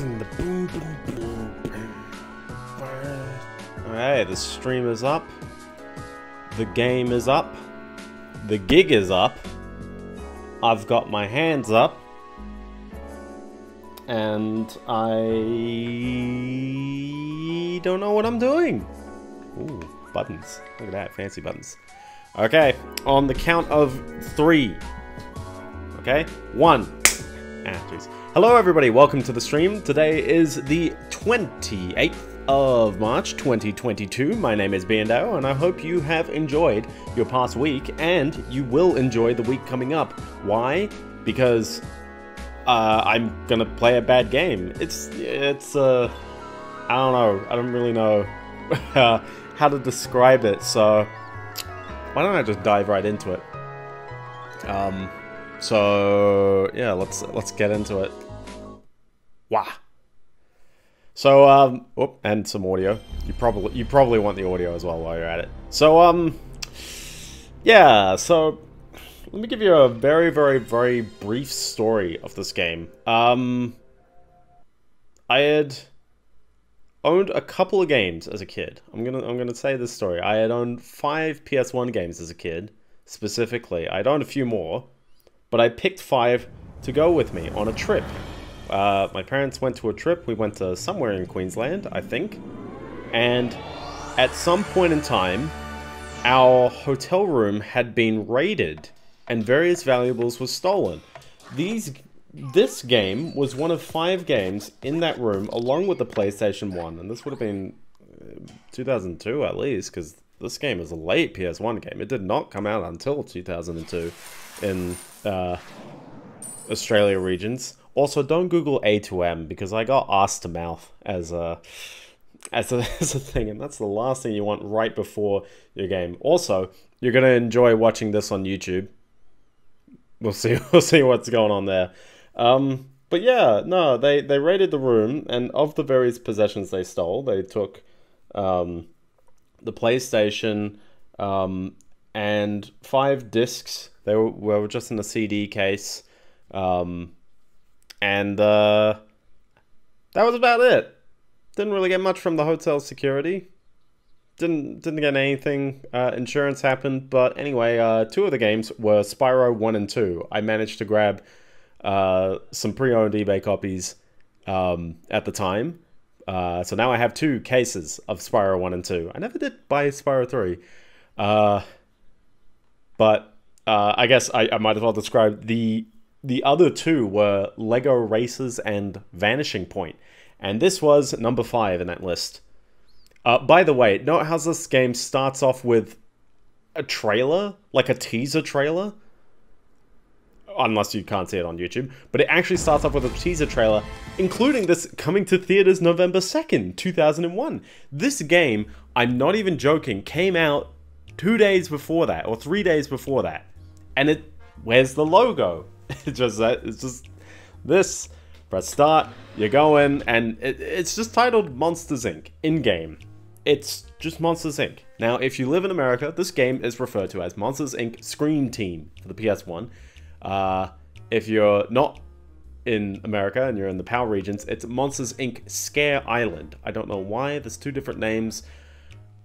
boom, boom, boom, boom, boom. Alright, the stream is up. The game is up. The gig is up. I've got my hands up. And I don't know what I'm doing. Ooh, buttons. Look at that, fancy buttons. Okay, on the count of three. Okay, one. Ah, jeez. Hello everybody, welcome to the stream. Today is the 28th of March 2022. My name is Biendeo, and I hope you have enjoyed your past week, and you will enjoy the week coming up. Why? Because uh, I'm gonna play a bad game. It's, it's, uh, I don't know. I don't really know how to describe it, so why don't I just dive right into it? Um, so yeah, let's let's get into it. Wow. So um, oh, and some audio. You probably you probably want the audio as well while you're at it. So um, yeah. So let me give you a very very very brief story of this game. Um, I had owned a couple of games as a kid. I'm gonna I'm gonna say this story. I had owned five PS1 games as a kid, specifically. I'd owned a few more, but I picked five to go with me on a trip. Uh, my parents went to a trip. We went to somewhere in Queensland, I think. And at some point in time, our hotel room had been raided and various valuables were stolen. These this game was one of five games in that room along with the PlayStation 1 and this would have been uh, 2002 at least because this game is a late PS1 game. It did not come out until 2002 in uh, Australia regions. Also, don't Google A2M because I got ass to mouth as a as a, as a thing, and that's the last thing you want right before your game. Also, you're gonna enjoy watching this on YouTube. We'll see. We'll see what's going on there. Um, but yeah, no, they they raided the room, and of the various possessions they stole, they took um, the PlayStation um, and five discs. They were, were just in a CD case. Um, and uh, that was about it. Didn't really get much from the hotel security. Didn't didn't get anything. Uh, insurance happened, but anyway, uh, two of the games were Spyro One and Two. I managed to grab uh, some pre-owned eBay copies um, at the time. Uh, so now I have two cases of Spyro 1 and 2. I never did buy Spyro 3. Uh, but I guess I, I, might as well describe the the other two were Lego Racers and Vanishing Point, and this was number five in that list. Uh, by the way, note how this game starts off with a trailer, like a teaser trailer. Unless you can't see it on YouTube, but it actually starts off with a teaser trailer, including this coming to theaters November 2nd, 2001. This game, I'm not even joking, came out two days before that, or three days before that. And it, where's the logo? It's just that it's just this. Press start. You go in, and it, it's just titled Monsters Inc. in game. It's just Monsters Inc. Now, if you live in America, this game is referred to as Monsters Inc. Scream Team for the PS1. Uh, if you're not in America and you're in the PAL regions, it's Monsters Inc. Scare Island. I don't know why. There's two different names.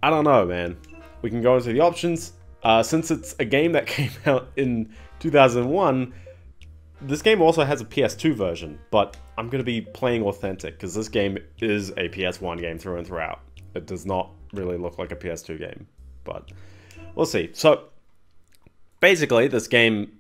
I don't know, man. We can go into the options. Uh, since it's a game that came out in 2001, this game also has a PS2 version, but I'm going to be playing authentic because this game is a PS1 game through and throughout. It does not really look like a PS2 game, but we'll see. So basically, this game,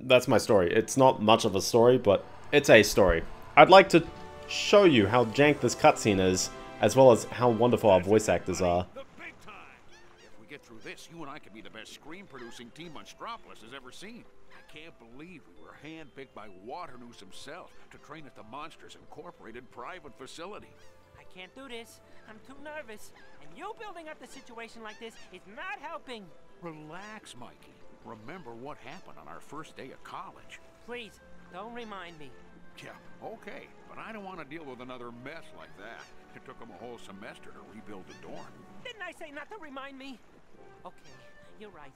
that's my story. It's not much of a story, but it's a story. I'd like to show you how jank this cutscene is, as well as how wonderful our voice actors are. If we get through this, you and I could be the best screen-producing team Monstropolis has ever seen. I can't believe we were handpicked by Waternoose himself to train at the Monsters Incorporated private facility. I can't do this. I'm too nervous. And you building up the situation like this is not helping. Relax, Mikey. Remember what happened on our first day of college. Please, don't remind me. Yeah, okay, but I don't want to deal with another mess like that. It took them a whole semester to rebuild the dorm. Didn't I say not to remind me? Okay, you're right.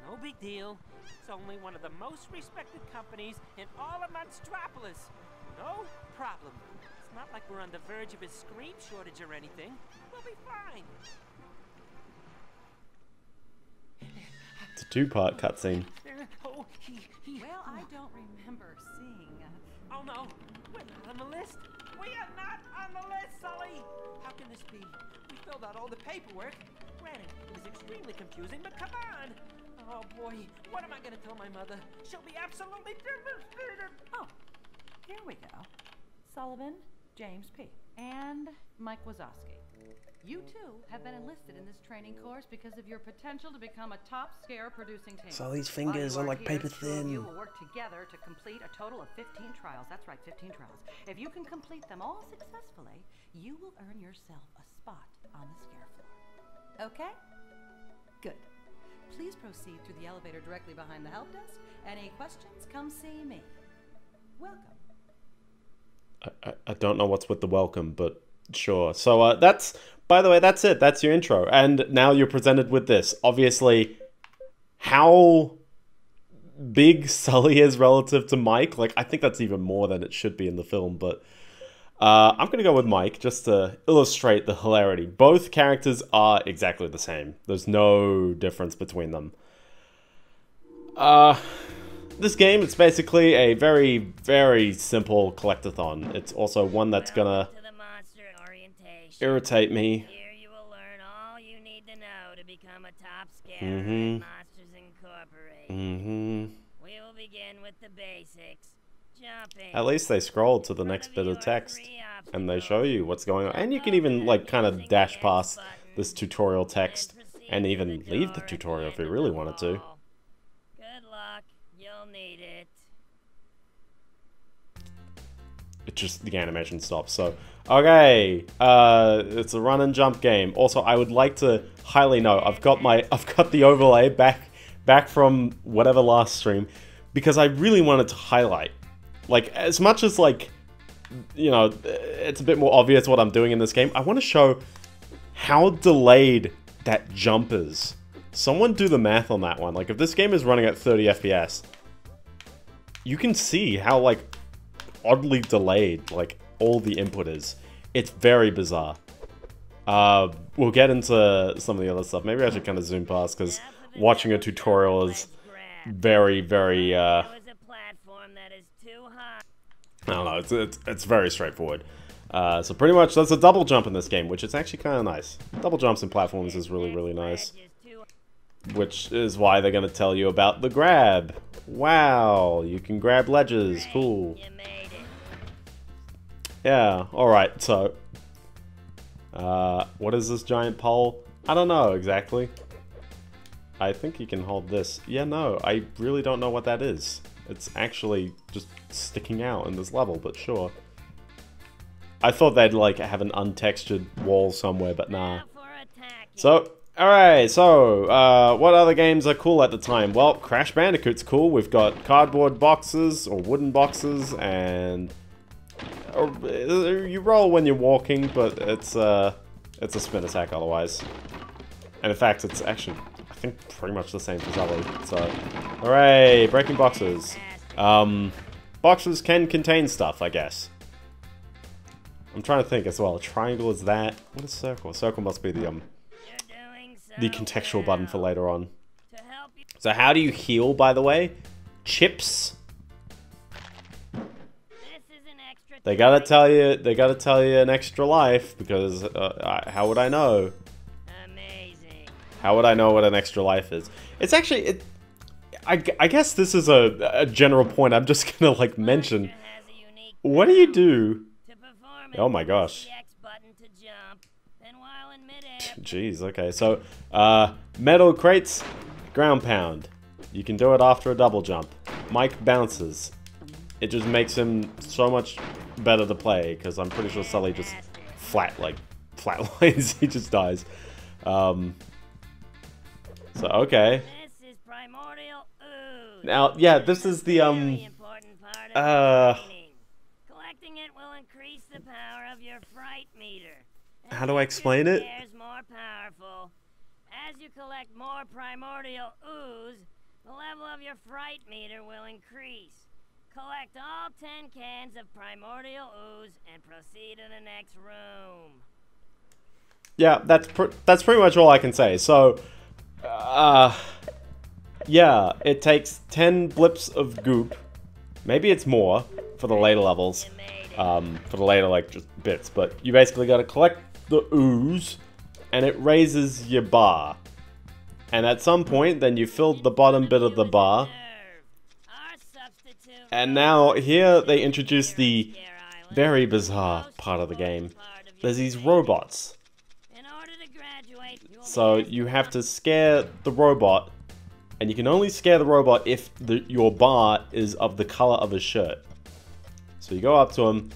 It's no big deal. It's only one of the most respected companies in all of Monstropolis. No problem. It's not like we're on the verge of a scream shortage or anything. We'll be fine. It's a two-part cutscene. Oh, he, he. Well, I don't remember seeing. Uh, Oh no, we're not on the list. We are not on the list, Sully. How can this be? We filled out all the paperwork. Granted, it was extremely confusing, but come on. Oh boy, what am I gonna tell my mother? She'll be absolutely devastated. oh, here we go. Sullivan, James P. And Mike Wazowski. You too have been enlisted in this training course because of your potential to become a top scare producing team. Sully's While fingers are like paper two thin. You will work together to complete a total of 15 trials. That's right, 15 trials. If you can complete them all successfully, you will earn yourself a spot on the scare floor. Okay? Good. Please proceed through the elevator directly behind the help desk. Any questions, come see me. Welcome. I, I, don't know what's with the welcome, but sure. So uh, that's, by the way, that's it. That's your intro. And now you're presented with this. Obviously, how big Sully is relative to Mike, like, I think that's even more than it should be in the film, but uh, I'm going to go with Mike just to illustrate the hilarity. Both characters are exactly the same, there's no difference between them. Uh, this game it's basically a very, very simple collectathon. It's also one that's gonna Welcome to the monster orientation. irritate me. Here you will learn all you need to know to become a top scarer Mhm. at Monsters Incorporated. hmm We will begin with the basics. At least they scroll to the next bit of text, and they show you what's going on. And you can even like kind of dash past this tutorial text and even leave the tutorial if you really wanted to. Good luck. You'll need it. it just the animation stops. So okay, uh, it's a run and jump game. Also, I would like to highly note I've got my I've got the overlay back back from whatever last stream because I really wanted to highlight like as much as like you know it's a bit more obvious what I'm doing in this game. I want to show how delayed that jump is. Someone do the math on that one. Like if this game is running at 30 FPS, you can see how like oddly delayed like all the input is. It's very bizarre. Uh, we'll get into some of the other stuff. Maybe I should kind of zoom past because watching a tutorial is very, very. Uh, There was a platform that is too high. I don't know. It's it's, it's very straightforward. Uh, so pretty much that's a double jump in this game, which is actually kind of nice. Double jumps in platforms is really really nice. Which is why they're gonna tell you about the grab. Wow, you can grab ledges. Cool. Yeah, alright, so. Uh, what is this giant pole? I don't know exactly. I think you can hold this. Yeah, no, I really don't know what that is. It's actually just sticking out in this level, but sure. I thought they'd, like, have an untextured wall somewhere, but nah. Now for attacking. So, alright, so, uh, what other games are cool at the time? Well, Crash Bandicoot's cool. We've got cardboard boxes, or wooden boxes, and... uh, you roll when you're walking, but it's, uh, it's a spin attack otherwise. And in fact, it's actually, I think, pretty much the same for Sully. So, hooray, breaking boxes. Um, boxes can contain stuff, I guess. I'm trying to think as well. A triangle is that. What is a circle? Circle must be the um so the contextual button for later on. To help you So how do you heal, by the way? Chips. This is an extra They gotta tell you. They gotta tell you an extra life because uh, I, how would I know? Amazing. How would I know what an extra life is? It's actually it. I, I guess this is a, a general point. I'm just gonna like mention. What do you do? Oh my gosh. Jeez. Okay. So uh, metal crates, ground pound. You can do it after a double jump. Mike bounces. It just makes him so much better to play because I'm pretty sure Sully just flat like flatlines. he just dies. Um, so okay. this is primordial ooze. Now yeah, this is the um. Very important part of uh. Collecting it will increase the power of your fright meter. How do I explain it? more powerful. As you collect more primordial ooze, the level of your fright meter will increase. Collect all ten cans of primordial ooze and proceed to the next room. Yeah, that's pr that's pretty much all I can say. So, uh, yeah, it takes 10 blips of goop. Maybe it's more for the later levels. You made it. Um, for the later, like, just bits. But you basically gotta collect the ooze, and it raises your bar. And at some point, then you filled the bottom bit of the bar. Nerve. Our substitute And now, here they introduce the very bizarre part of the game. Part of your There's these robots. In order to graduate, you will So you have to scare the robot, and you can only scare the robot if the, your bar is of the color of his shirt. So you go up to him,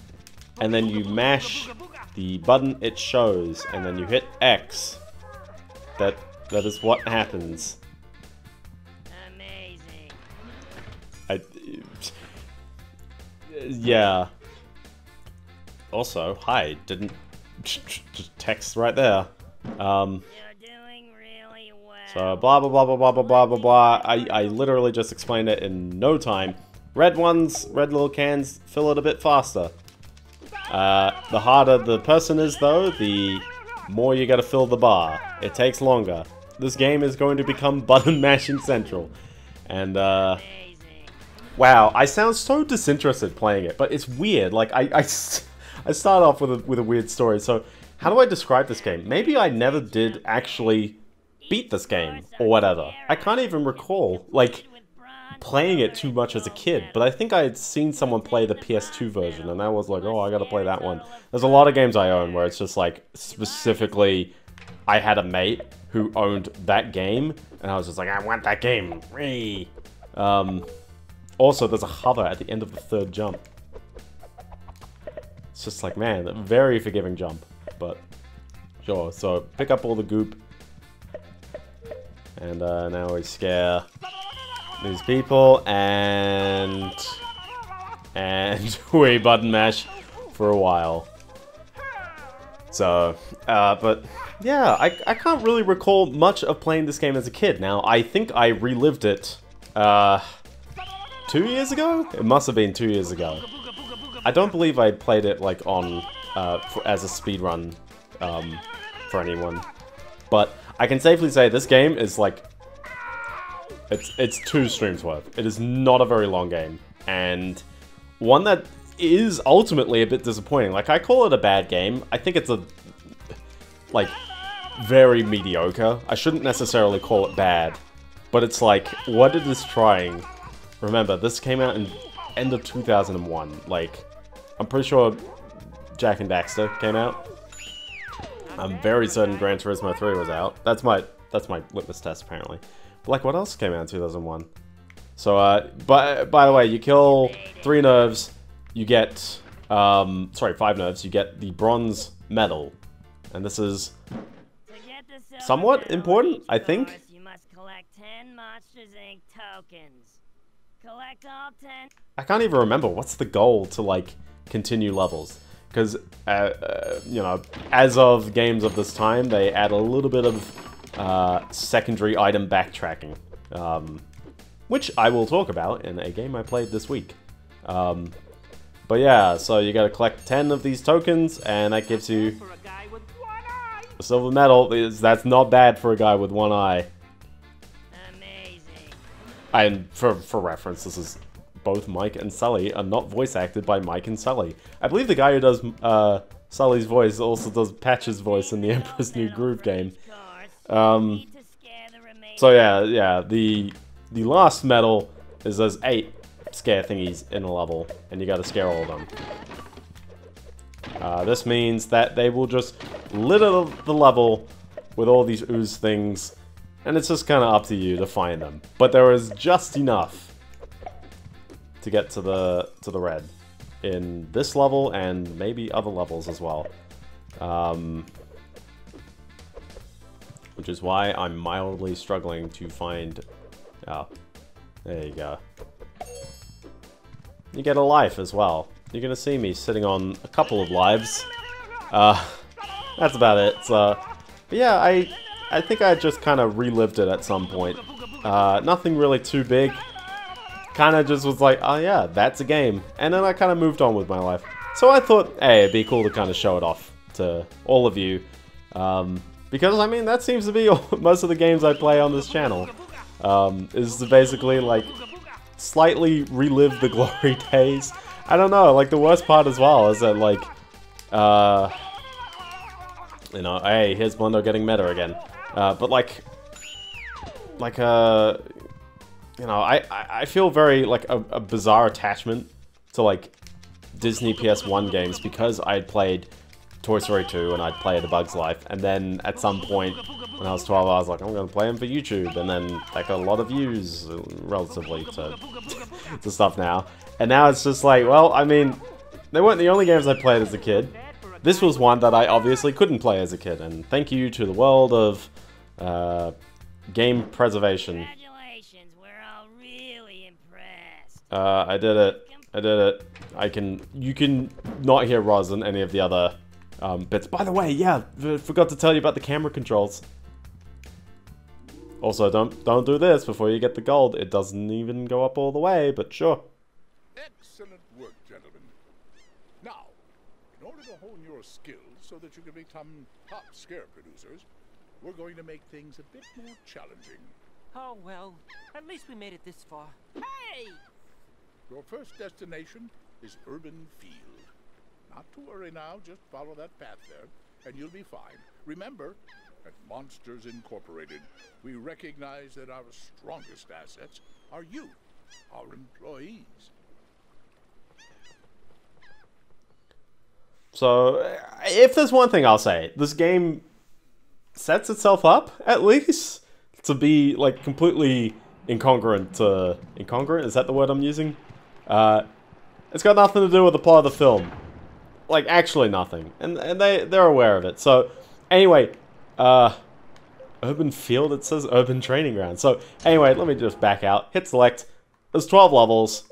and then you mash the button it shows, and then you hit X. That that is what happens. Amazing. I, yeah. Also, hi, didn't text right there. Um, You're doing really well. So blah blah blah blah blah blah blah blah blah. I, I literally just explained it in no time. Red ones, red little cans, fill it a bit faster. Uh, the harder the person is though, the more you gotta fill the bar. It takes longer. This game is going to become button mashing central. And uh, wow, I sound so disinterested playing it, but it's weird. Like I I start off with a, with a weird story. So how do I describe this game? Maybe I never did actually beat this game or whatever. I can't even recall like playing it too much as a kid, but I think I had seen someone play the PS2 version and I was like, "Oh, I got to play that one." There's a lot of games I own where it's just like specifically I had a mate who owned that game and I was just like, "I want that game." Whee! Um also, there's a hover at the end of the third jump. It's just like, man, a very forgiving jump, but sure. So pick up all the goop, and uh, now we scare these people, and and we button mash for a while. So, uh, but yeah, I, I can't really recall much of playing this game as a kid. Now, I think I relived it, uh, two years ago? It must have been two years ago. I don't believe I played it, like, on, uh, for, as a speedrun, um, for anyone. But I can safely say this game is, like, it's, it's two streams worth. It is not a very long game. And one that is ultimately a bit disappointing. Like, I call it a bad game. I think it's a, like, very mediocre. I shouldn't necessarily call it bad. But it's like, what it is trying. Remember, this came out in end of 2001. Like, I'm pretty sure Jak and Daxter came out. I'm very certain Gran Turismo 3 was out. That's my that's my litmus test apparently. But like, what else came out in 2001? So, uh, by, by the way, you kill three nerves, you get, um, sorry, five nerves, you get the bronze medal. And this is, Somewhat important, I think. You must collect 10 Monsters Inc. tokens. Collect all 10 I can't even remember, what's the goal to, like, continue levels? Because, uh, uh, you know, as of games of this time, they add a little bit of uh, secondary item backtracking. Um, which I will talk about in a game I played this week. Um, but yeah, so you gotta collect 10 of these tokens, and that gives you a guy with one eye. a silver medal. Is- That's not bad for a guy with one eye. Amazing. And for, for reference, this is both Mike and Sully are not voice acted by Mike and Sully. I believe the guy who does uh, Sully's voice also does Pacha's voice in the Emperor's New Groove game. Um, So yeah, yeah, the the last medal is there's eight scare thingies in a level, and you gotta scare all of them. Uh, this means that they will just litter the level with all these ooze things, and it's just kind of up to you to find them. But there is just enough to get to the to the red in this level and maybe other levels as well. Um, which is why I'm mildly struggling to find... Oh, there you go. You get a life as well. You're gonna see me sitting on a couple of lives. Uh, that's about it. So, but yeah, I, I think I just kind of relived it at some point. Uh, nothing really too big. Kind of just was like, oh yeah, that's a game. And then I kind of moved on with my life. So I thought, hey, it'd be cool to kind of show it off to all of you. Um, because, I mean, that seems to be all, most of the games I play on this channel. Um, is to basically, like, slightly relive the glory days. I don't know, like, the worst part as well is that, like, uh... You know, hey, here's Biendeo getting meta again. Uh, but, like... Like, uh... You know, I, I, feel very, like, a, a bizarre attachment to, like, Disney PS1 games because I had played Toy Story 2 and I'd played A Bug's Life. And then at some point when I was 12, I was like, I'm going to play them for YouTube. And then like a lot of views relatively to, to stuff now. And now it's just like, well, I mean, they weren't the only games I played as a kid. This was one that I obviously couldn't play as a kid. And thank you to the world of uh, game preservation. Congratulations, we're all really impressed. Uh, I did it. I did it. I can. You can not hear Roz in any of the other um, bits. By the way, yeah, forgot to tell you about the camera controls. Also, don't don't do this before you get the gold. It doesn't even go up all the way, but sure. Excellent work, gentlemen. Now, in order to hone your skills so that you can become top scare producers, we're going to make things a bit more challenging. Oh, well, at least we made it this far. Hey! Your first destination is Urban Field. Not to worry now, just follow that path there, and you'll be fine. Remember, at Monsters Incorporated, we recognize that our strongest assets are you, our employees. So, if there's one thing I'll say, this game sets itself up, at least, to be, like, completely incongruent to... Incongruent? Is that the word I'm using? Uh, it's got nothing to do with the plot of the film. Like, actually nothing. And, and they, they're aware of it. So, anyway, uh, Urban Field, it says Urban Training Ground. So, anyway, let me just back out. Hit select. There's 12 levels.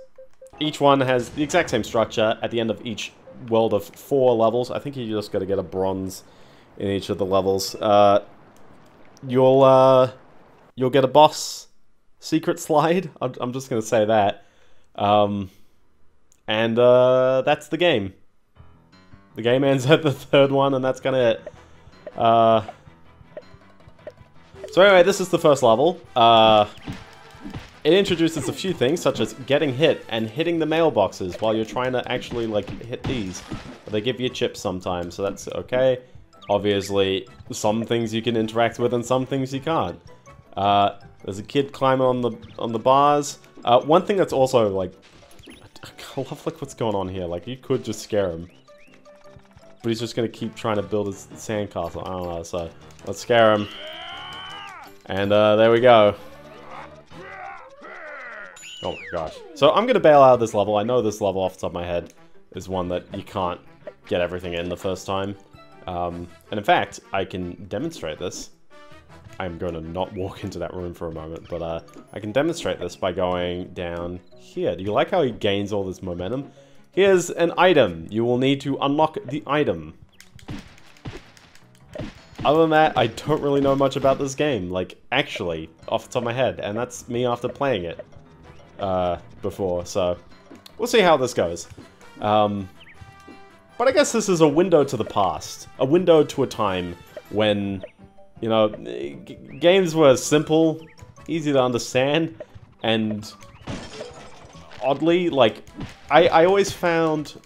Each one has the exact same structure. At the end of each world of four levels, I think you just got to get a bronze in each of the levels. Uh, you'll, uh, you'll get a boss secret slide. I'm, I'm just going to say that. Um, and uh, that's the game. The game ends at the third one, and that's kind of it. Uh, so anyway, this is the first level. Uh, it introduces a few things, such as getting hit and hitting the mailboxes while you're trying to actually, like, hit these. They give you chips sometimes, so that's okay. Obviously, some things you can interact with and some things you can't. Uh, there's a kid climbing on the on the bars. Uh, one thing that's also, like, I love, like, what's going on here. Like, you could just scare him. But he's just gonna keep trying to build his sandcastle. I don't know, so let's scare him. And, uh, there we go. Oh my gosh. So I'm gonna bail out of this level. I know this level off the top of my head is one that you can't get everything in the first time. Um, and in fact, I can demonstrate this. I'm going to not walk into that room for a moment, but uh, I can demonstrate this by going down here. Do you like how he gains all this momentum? Here's an item. You will need to unlock the item. Other than that, I don't really know much about this game, like, actually, off the top of my head, and that's me after playing it uh, before, so we'll see how this goes. Um, but I guess this is a window to the past, a window to a time when you know, games were simple, easy to understand, and oddly, like, I, I always found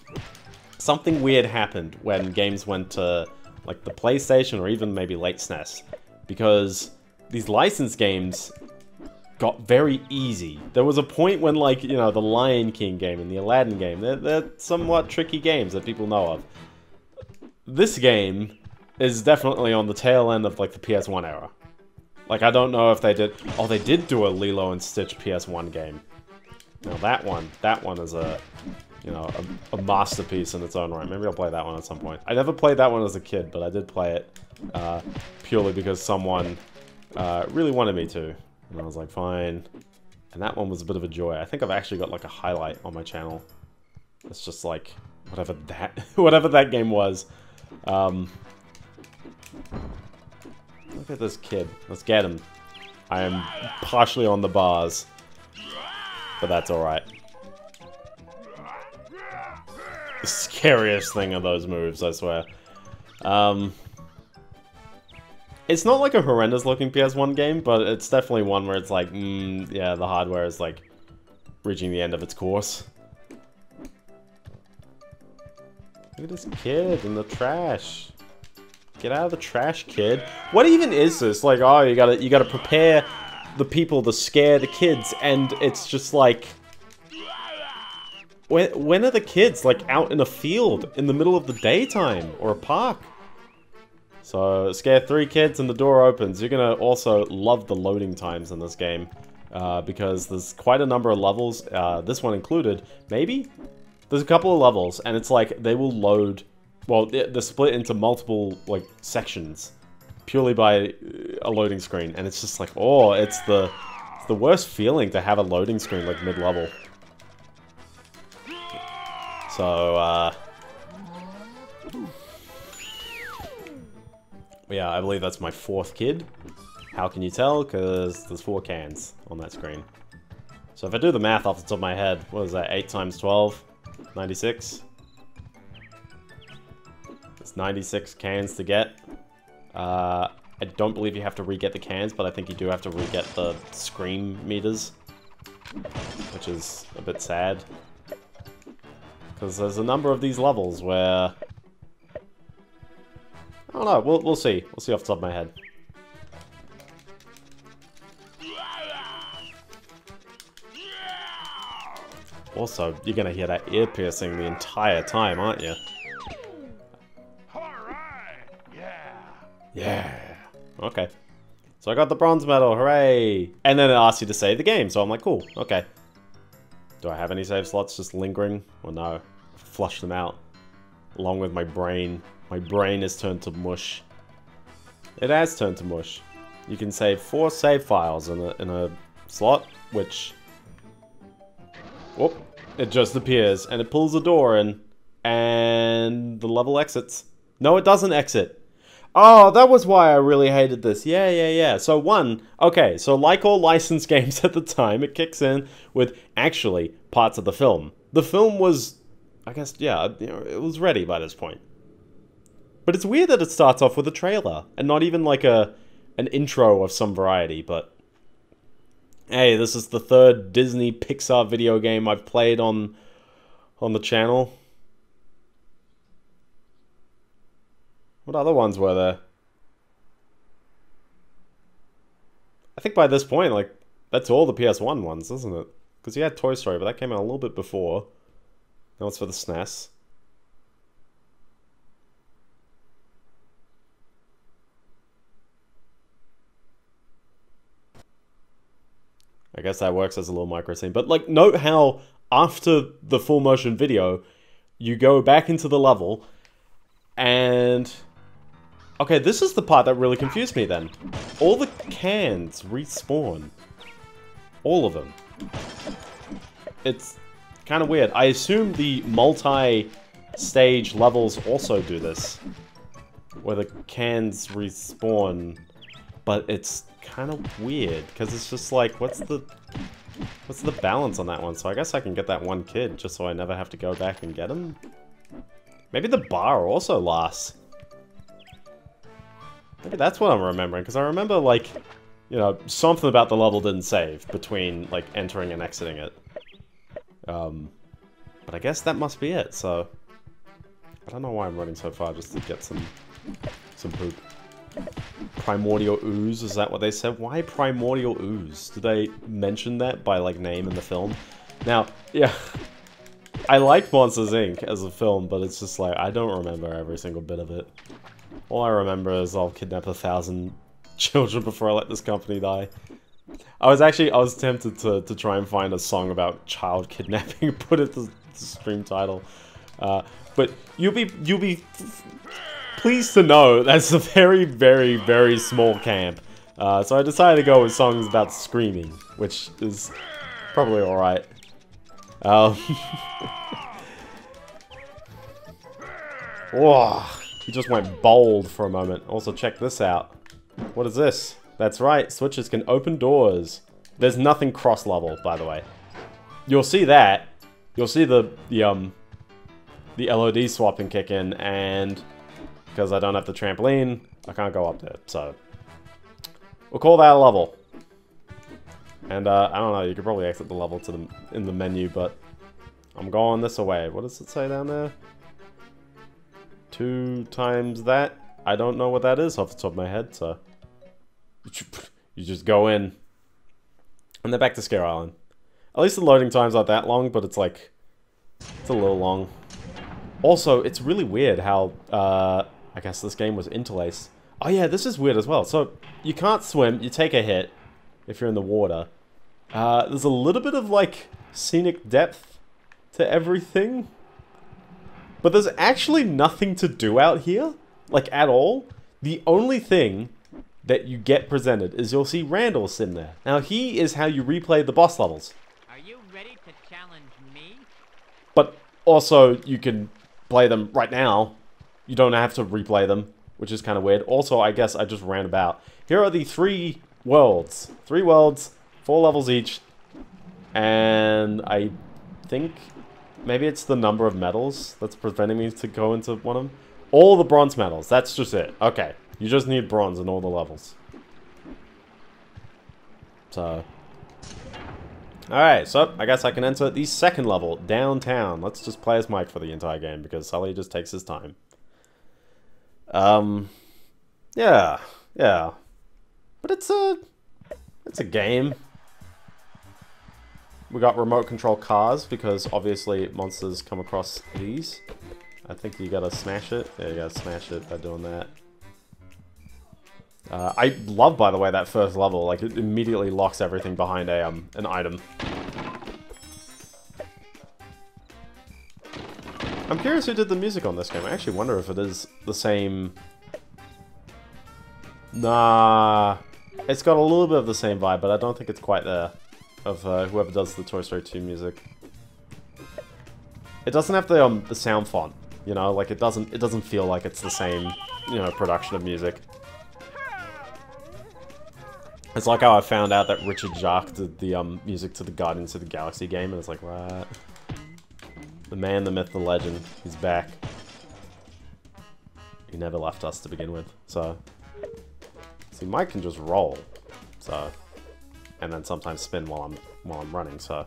something weird happened when games went to, like, the PlayStation or even maybe late SNES. Because these licensed games got very easy. There was a point when, like, you know, the Lion King game and the Aladdin game, they're, they're somewhat tricky games that people know of. This game is definitely on the tail end of like the PS1 era. Like I don't know if they did. Oh, they did do a Lilo and Stitch PS1 game. Now that one, that one is a, you know, a, a, masterpiece in its own right. Maybe I'll play that one at some point. I never played that one as a kid, but I did play it uh, purely because someone uh, really wanted me to, and I was like, fine. And that one was a bit of a joy. I think I've actually got like a highlight on my channel. It's just like whatever that whatever that game was. Um, Look at this kid. Let's get him. I am partially on the bars. but that's alright. The scariest thing are those moves, I swear. Um, it's not like a horrendous looking PS1 game, but it's definitely one where it's like, mm, yeah, the hardware is like reaching the end of its course. Look at this kid in the trash. Get out of the trash, kid. What even is this? Like, oh, you gotta you gotta prepare the people to scare the kids, and it's just like, when when are the kids like out in a field in the middle of the daytime or a park? So scare three kids and the door opens. You're gonna also love the loading times in this game. Uh, because there's quite a number of levels, uh, this one included, maybe? There's a couple of levels, and it's like they will load well, they're split into multiple, like, sections. Purely by a loading screen. And it's just like, oh, it's the, it's the worst feeling to have a loading screen, like, mid-level. So, uh... Yeah, I believe that's my fourth kid. How can you tell? Because there's four cans on that screen. So if I do the math off the top of my head, what is that, 8 times 12? 96? 96 cans to get. Uh, I don't believe you have to re-get the cans, but I think you do have to re-get the scream meters. Which is a bit sad. Because there's a number of these levels where... I don't know, we'll, we'll see. We'll see off the top of my head. Also, you're gonna hear that ear piercing the entire time, aren't you? Yeah. Okay. So I got the bronze medal, hooray! And then it asks you to save the game, so I'm like, cool, okay. Do I have any save slots just lingering? Well, no. Flush them out. Along with my brain. My brain has turned to mush. It has turned to mush. You can save four save files in a, in a slot, which... Whoop. It just appears, and it pulls the door in, and the level exits. No, it doesn't exit. Oh, that was why I really hated this. Yeah, yeah, yeah. So one, okay, so like all licensed games at the time, it kicks in with actually parts of the film. The film was, I guess, yeah, it was ready by this point. But it's weird that it starts off with a trailer and not even like a an intro of some variety, but hey, this is the third Disney Pixar video game I've played on on the channel. What other ones were there? I think by this point, like, that's all the PS1 ones, isn't it? Because you had Toy Story, but that came out a little bit before. Now it's for the SNES. I guess that works as a little micro scene. But, like, note how after the full motion video, you go back into the level, and Okay, this is the part that really confused me then. All the cans respawn. All of them. It's kind of weird. I assume the multi-stage levels also do this. Where the cans respawn. But it's kind of weird, because it's just like, what's the... What's the balance on that one? So I guess I can get that one kid, just so I never have to go back and get him? Maybe the bar also lasts. Maybe that's what I'm remembering, because I remember, like, you know, something about the level didn't save between, like, entering and exiting it. Um, but I guess that must be it, so... I don't know why I'm running so far, just to get some, some poop. Primordial Ooze, is that what they said? Why Primordial Ooze? Did they mention that by, like, name in the film? Now, yeah... I like Monsters, Inc. as a film, but it's just like, I don't remember every single bit of it. All I remember is I'll kidnap a thousand children before I let this company die. I was actually, I was tempted to, to try and find a song about child kidnapping put it the, the stream title. Uh, but you'll be, you'll be pleased to know that's a very, very, very small camp. Uh, so I decided to go with songs about screaming, which is probably alright. Um, Whoa. He just went bold for a moment. Also, check this out. What is this? That's right, switches can open doors. There's nothing cross-level, by the way. you'll see that. You'll see the the um the LOD swapping kick in, and because I don't have the trampoline, I can't go up there. So we'll call that a level. And uh, I don't know. You could probably exit the level to the in the menu, but I'm going this away. What does it say down there? Two times that. I don't know what that is off the top of my head. So you just go in, and they're back to Scare Island. At least the loading time's not that long, but it's like it's a little long. Also, it's really weird how uh, I guess this game was interlaced. Oh yeah, this is weird as well. So you can't swim. You take a hit if you're in the water. Uh, there's a little bit of like scenic depth to everything. But there's actually nothing to do out here, like at all. The only thing that you get presented is you'll see Randall sitting there. Now he is how you replay the boss levels. Are you ready to challenge me? But also you can play them right now. You don't have to replay them, which is kind of weird. Also, I guess I just ran about. Here are the three worlds. Three worlds, four levels each. And I think maybe it's the number of medals that's preventing me to go into one of them. All the bronze medals. That's just it. Okay. You just need bronze in all the levels. So. Alright, so I guess I can enter the second level, downtown. Let's just play as Mike for the entire game because Sully just takes his time. Um, yeah, yeah. But it's a, it's a game. We got remote control cars because obviously monsters come across these. I think you gotta smash it. Yeah, you gotta smash it by doing that. Uh, I love, by the way, that first level. Like, it immediately locks everything behind a um an item. I'm curious who did the music on this game. I actually wonder if it is the same... Nah... It's got a little bit of the same vibe, but I don't think it's quite there. Of uh, whoever does the Toy Story 2 music. It doesn't have the um the sound font, you know, like it doesn't it doesn't feel like it's the same, you know, production of music. It's like how I found out that Richard Jacques did the um, music to the Guardians of the Galaxy game, and it's like, what? The man, the myth, the legend. He's back. He never left us to begin with, so... See, Mike can just roll, so... And then sometimes spin while I'm while I'm running, so...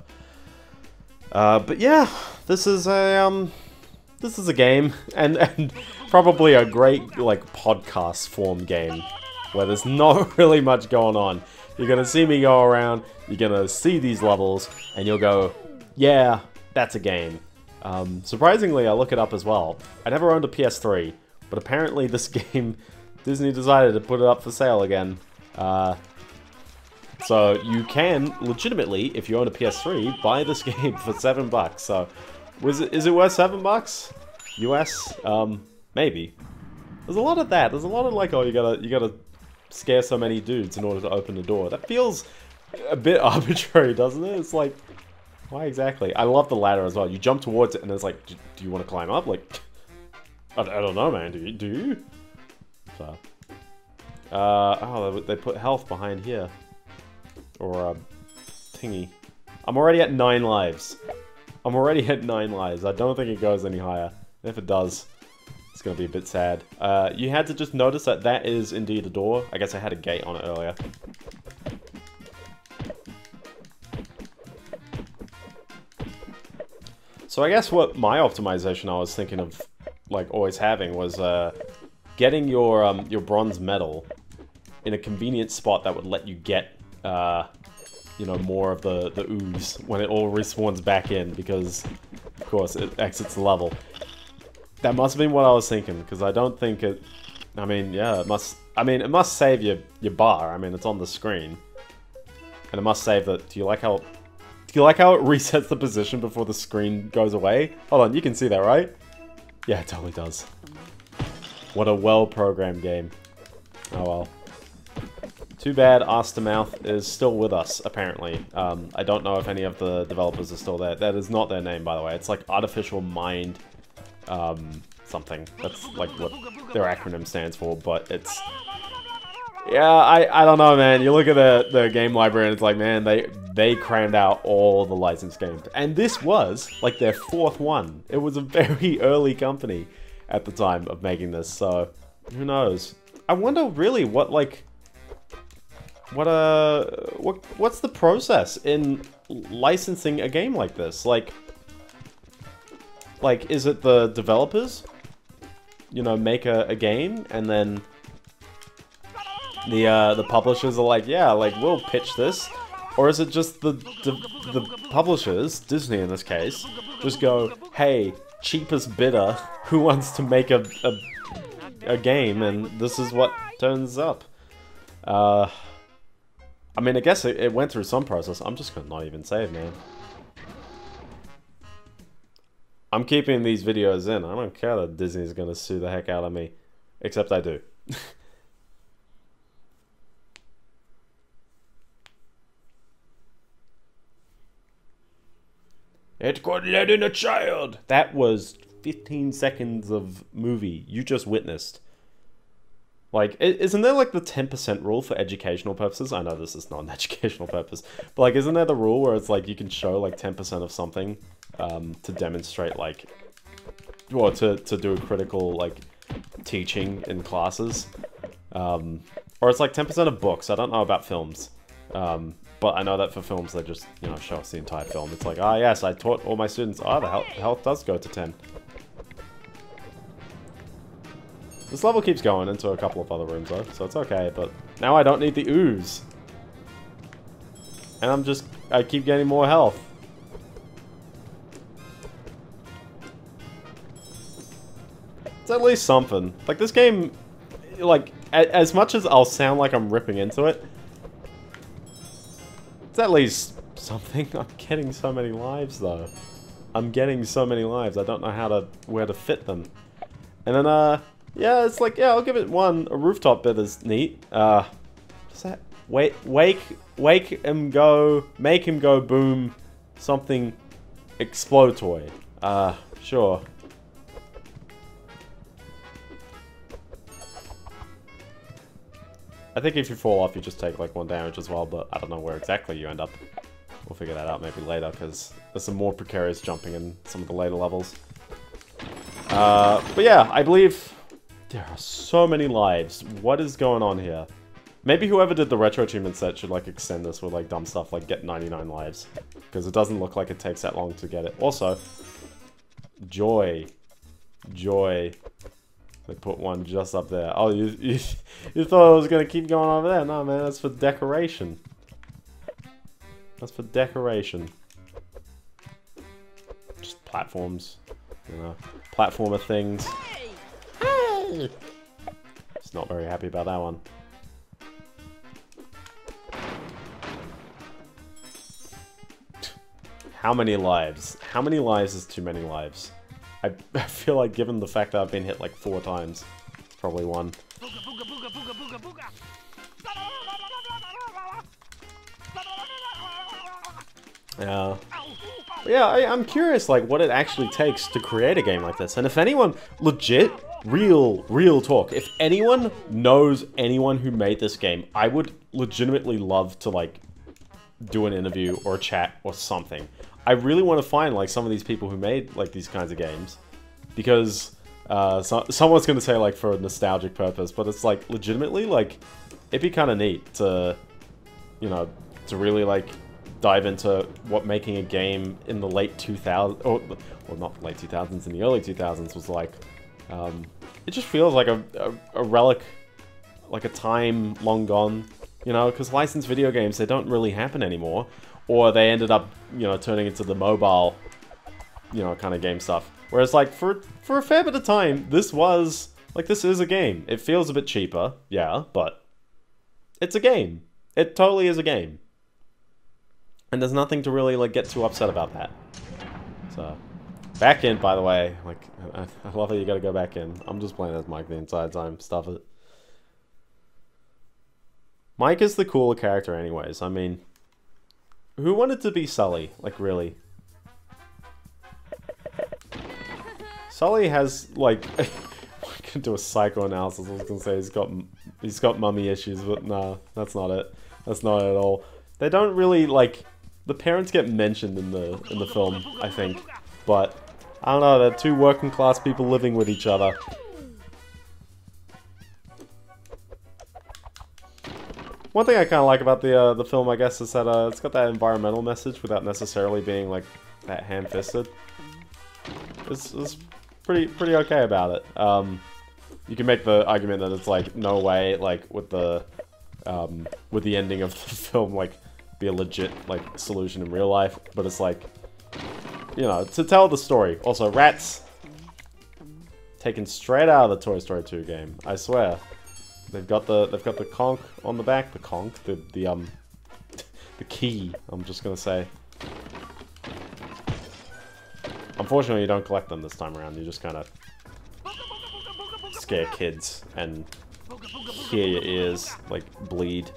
Uh, but yeah, this is a, um... This is a game, and, and probably a great, like, podcast form game where there's not really much going on. You're gonna see me go around, you're gonna see these levels, and you'll go, yeah, that's a game. Um, surprisingly, I look it up as well. I never owned a PS3, but apparently this game, Disney decided to put it up for sale again. Uh, so you can legitimately, if you own a PS3, buy this game for seven bucks. So, was it is it worth seven bucks? US? Um, maybe. There's a lot of that. There's a lot of like, oh, you gotta you gotta scare so many dudes in order to open the door. That feels a bit arbitrary, doesn't it? It's like, why exactly? I love the ladder as well. You jump towards it and it's like, do, you want to climb up? Like, I, I, don't know, man. Do you? Do you? So, uh, oh, they put health behind here. Or, a thingy. I'm already at nine lives. I'm already at nine lives. I don't think it goes any higher. If it does, it's going to be a bit sad. Uh, you had to just notice that that is indeed a door. I guess I had a gate on it earlier. So I guess what my optimization I was thinking of, like, always having was uh, getting your um, your bronze medal in a convenient spot that would let you get, uh, you know, more of the, the ooze when it all respawns back in because, of course, it exits the level. That must have been what I was thinking, because I don't think it... I mean, yeah, it must... I mean, it must save your, your bar. I mean, it's on the screen. And it must save that... Do you like how... Do you like how it resets the position before the screen goes away? Hold on, you can see that, right? Yeah, it totally does. What a well-programmed game. Oh well. Too bad Astermouth is still with us, apparently. Um, I don't know if any of the developers are still there. That is not their name, by the way. It's like Artificial Mind um, something. That's like what their acronym stands for, but it's Yeah, I, I don't know, man. You look at the, the game library and it's like, man, they they crammed out all the licensed games. And this was, like, their fourth one. It was a very early company at the time of making this, so who knows? I wonder really what, like, what, uh, what, what's the process in licensing a game like this? Like, like, is it the developers, you know, make a, a game and then the uh, the publishers are like, yeah, like we'll pitch this, or is it just the, the publishers, Disney in this case, just go, hey, cheapest bidder, who wants to make a a, a game, and this is what turns up. Uh, I mean, I guess it, it went through some process. I'm just gonna not even save, man. I'm keeping these videos in. I don't care that Disney's gonna sue the heck out of me. Except I do. It could let in a child. That was 15 seconds of movie you just witnessed. Like, isn't there like the 10% rule for educational purposes? I know this is not an educational purpose, but like, isn't there the rule where it's like you can show like 10% of something um, to demonstrate like, or to, to do a critical like teaching in classes? Um, or it's like 10% of books. I don't know about films. Um, but I know that for films, they just, you know, show us the entire film. It's like, ah, yes, I taught all my students, ah, the health, health does go to 10. This level keeps going into a couple of other rooms, though, so it's okay, but now I don't need the ooze. And I'm just, I keep getting more health. It's at least something. Like, this game, like, as much as I'll sound like I'm ripping into it, it's at least something. I'm getting so many lives, though. I'm getting so many lives. I don't know how to where to fit them. And then, uh, yeah, it's like, yeah, I'll give it one. A rooftop bit is neat. Uh, what's that? Wait, wake, wake him go, make him go boom, something, explode toy. Uh, sure. I think if you fall off, you just take like one damage as well, but I don't know where exactly you end up. We'll figure that out maybe later, because there's some more precarious jumping in some of the later levels. Uh, but yeah, I believe there are so many lives. What is going on here? Maybe whoever did the retro achievement set should like extend this with like dumb stuff like get 99 lives. Because it doesn't look like it takes that long to get it. Also, joy. Joy. They put one just up there. Oh, you, you, you thought it was going to keep going over there? No, man, that's for decoration. That's for decoration. Just platforms. You know, platformer things. Just not very happy about that one. How many lives? How many lives is too many lives? I, I feel like given the fact that I've been hit like four times, it's probably one. Yeah. Yeah, I, I'm curious, like, what it actually takes to create a game like this. And if anyone, legit, real, real talk, if anyone knows anyone who made this game, I would legitimately love to, like, do an interview or a chat or something. I really want to find, like, some of these people who made, like, these kinds of games. Because, uh, so, someone's going to say, like, for a nostalgic purpose, but it's, like, legitimately, like, it'd be kind of neat to, you know, to really, like, dive into what making a game in the late 2000s, or well, not late 2000s, in the early 2000s was like. Um, it just feels like a, a, a relic, like a time long gone, you know, because licensed video games, they don't really happen anymore, or they ended up, you know, turning into the mobile, you know, kind of game stuff. Whereas, like, for, for a fair bit of time, this was, like, this is a game. It feels a bit cheaper, yeah, but it's a game. It totally is a game. And there's nothing to really like get too upset about that. So, back in, by the way. Like, I, love that you gotta go back in. I'm just playing as Mike the entire time. Stuff it. Mike is the cooler character anyways. I mean, who wanted to be Sully? Like, really? Sully has, like... I can do a psychoanalysis. I was gonna say he's got he's got mummy issues, but nah, that's not it. That's not it at all. They don't really like the parents get mentioned in the in the film, I think, but I don't know. They're two working class people living with each other. One thing I kind of like about the uh, the film, I guess, is that uh, it's got that environmental message without necessarily being like that ham-fisted. It's, it's pretty pretty okay about it. Um, you can make the argument that it's like no way, like with the um, with the ending of the film, like be a legit like solution in real life, but it's like you know to tell the story. Also, rats taken straight out of the Toy Story 2 game. I swear. They've got the they've got the conch on the back, the conch, the the um the key. I'm just gonna say. Unfortunately, you don't collect them this time around. You just kind of scare kids and hear your ears like bleed.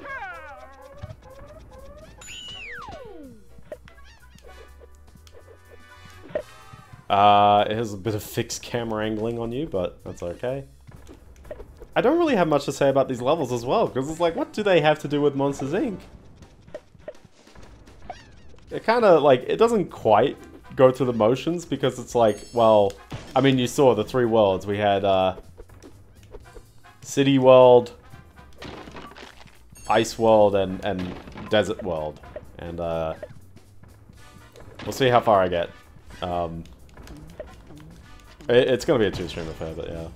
Uh, it has a bit of fixed camera angling on you, but that's okay. I don't really have much to say about these levels as well, because it's like, what do they have to do with Monsters, Inc.? It kind of, like, it doesn't quite go to the motions, because it's like, well, I mean, you saw the three worlds. We had, uh, City World, Ice World, and, and Desert World. And, uh, we'll see how far I get. Um, it, it's gonna be a two-stream affair, but yeah.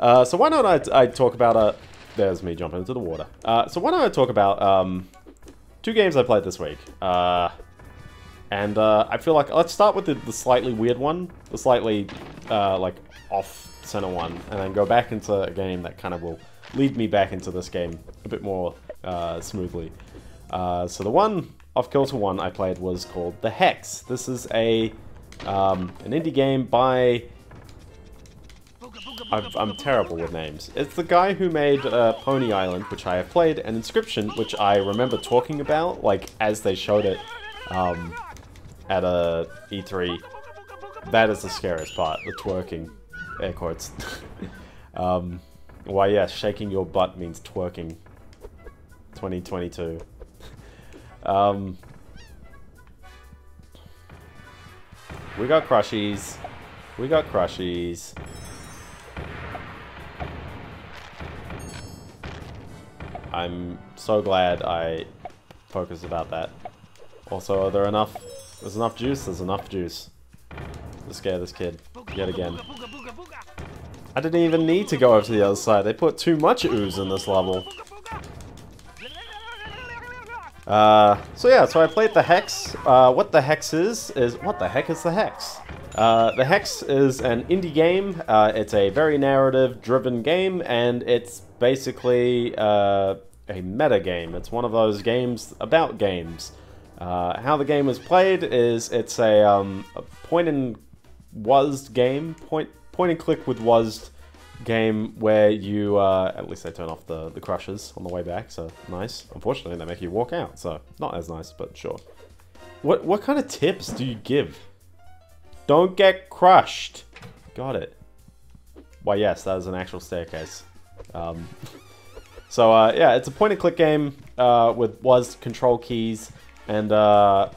Uh, so why don't I, I talk about, uh, there's me jumping into the water. Uh, so why don't I talk about, um, two games I played this week. Uh, and, uh, I feel like, let's start with the, the slightly weird one, the slightly, uh, like, off-center one, and then go back into a game that kind of will lead me back into this game a bit more, uh, smoothly. Uh, so the one off-kilter one I played was called The Hex. This is a, um, an indie game by i am terrible with names. It's the guy who made uh, Pony Island, which I have played, and Inscryption, which I remember talking about, like, as they showed it um, at a E3. That is the scariest part, the twerking. Air quotes. um, why, yes, shaking your butt means twerking. 2022. um, we got crushies. We got crushies. I'm so glad I focused about that. Also, are there enough... There's enough juice? There's enough juice. To scare this kid. Yet again. I didn't even need to go over to the other side. They put too much ooze in this level. Uh, so yeah, so I played the Hex. Uh, what the Hex is, is... What the heck is the Hex? Uh, the Hex is an indie game. Uh, it's a very narrative-driven game, and it's basically uh, a meta game. It's one of those games about games. Uh, how the game is played is it's a, um, a point and was game, point point and click with was game where you uh, at least they turn off the the crushes on the way back, so nice. Unfortunately, they make you walk out, so not as nice, but sure. What what kind of tips do you give? Don't get crushed. Got it. Why, yes, that is an actual staircase. Um, so, uh, yeah, it's a point-and-click game uh, with WASD control keys, and uh,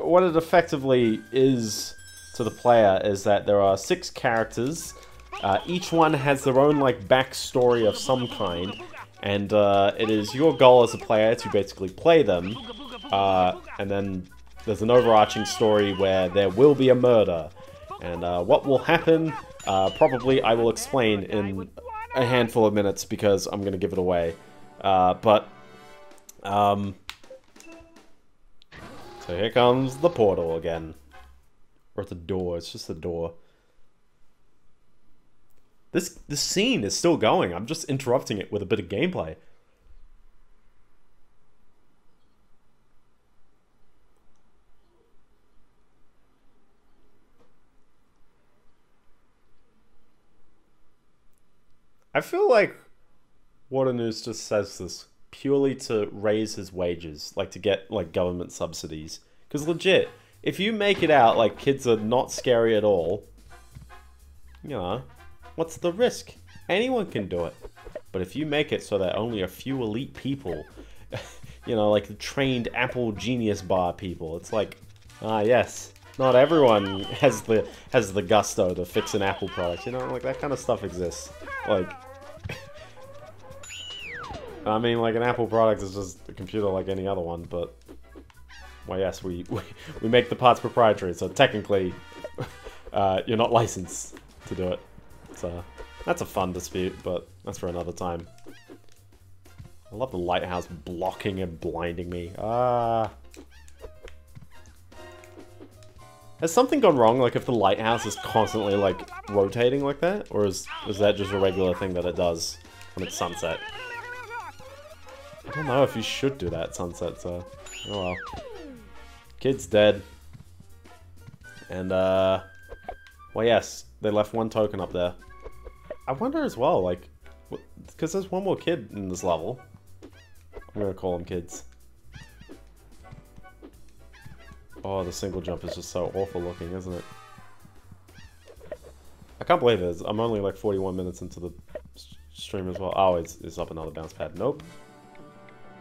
what it effectively is to the player is that there are six characters. Uh, each one has their own, like, backstory of some kind, and uh, it is your goal as a player to basically play them, uh, and then there's an overarching story where there will be a murder. And uh, what will happen, uh, probably I will explain in a handful of minutes because I'm to give it away. Uh, but, um, so here comes the portal again. Or the door, it's just the door. This, this scene is still going, I'm just interrupting it with a bit of gameplay. I feel like Waternoose just says this purely to raise his wages, like to get like government subsidies. Because legit, if you make it out like kids are not scary at all, you know, what's the risk? Anyone can do it. But if you make it so that only a few elite people, you know, like the trained Apple Genius Bar people, it's like, ah, yes, not everyone has the has the gusto to fix an Apple product. You know, like that kind of stuff exists. Like, I mean, like an Apple product is just a computer like any other one, but well, yes, we we, we make the parts proprietary, so technically, uh, you're not licensed to do it. So that's a fun dispute, but that's for another time. I love the lighthouse blocking and blinding me. Ah. Has something gone wrong, like if the lighthouse is constantly, like, rotating like that? Or is, is that just a regular thing that it does when it's sunset? I don't know if you should do that sunset, so... Oh well. Kid's dead. And, uh... Well, yes, they left one token up there. I wonder as well, like... Because there's one more kid in this level. I'm gonna call them kids. Oh, the single jump is just so awful looking, isn't it? I can't believe it. I'm only like 41 minutes into the stream as well. Oh, it's, it's up another bounce pad. Nope.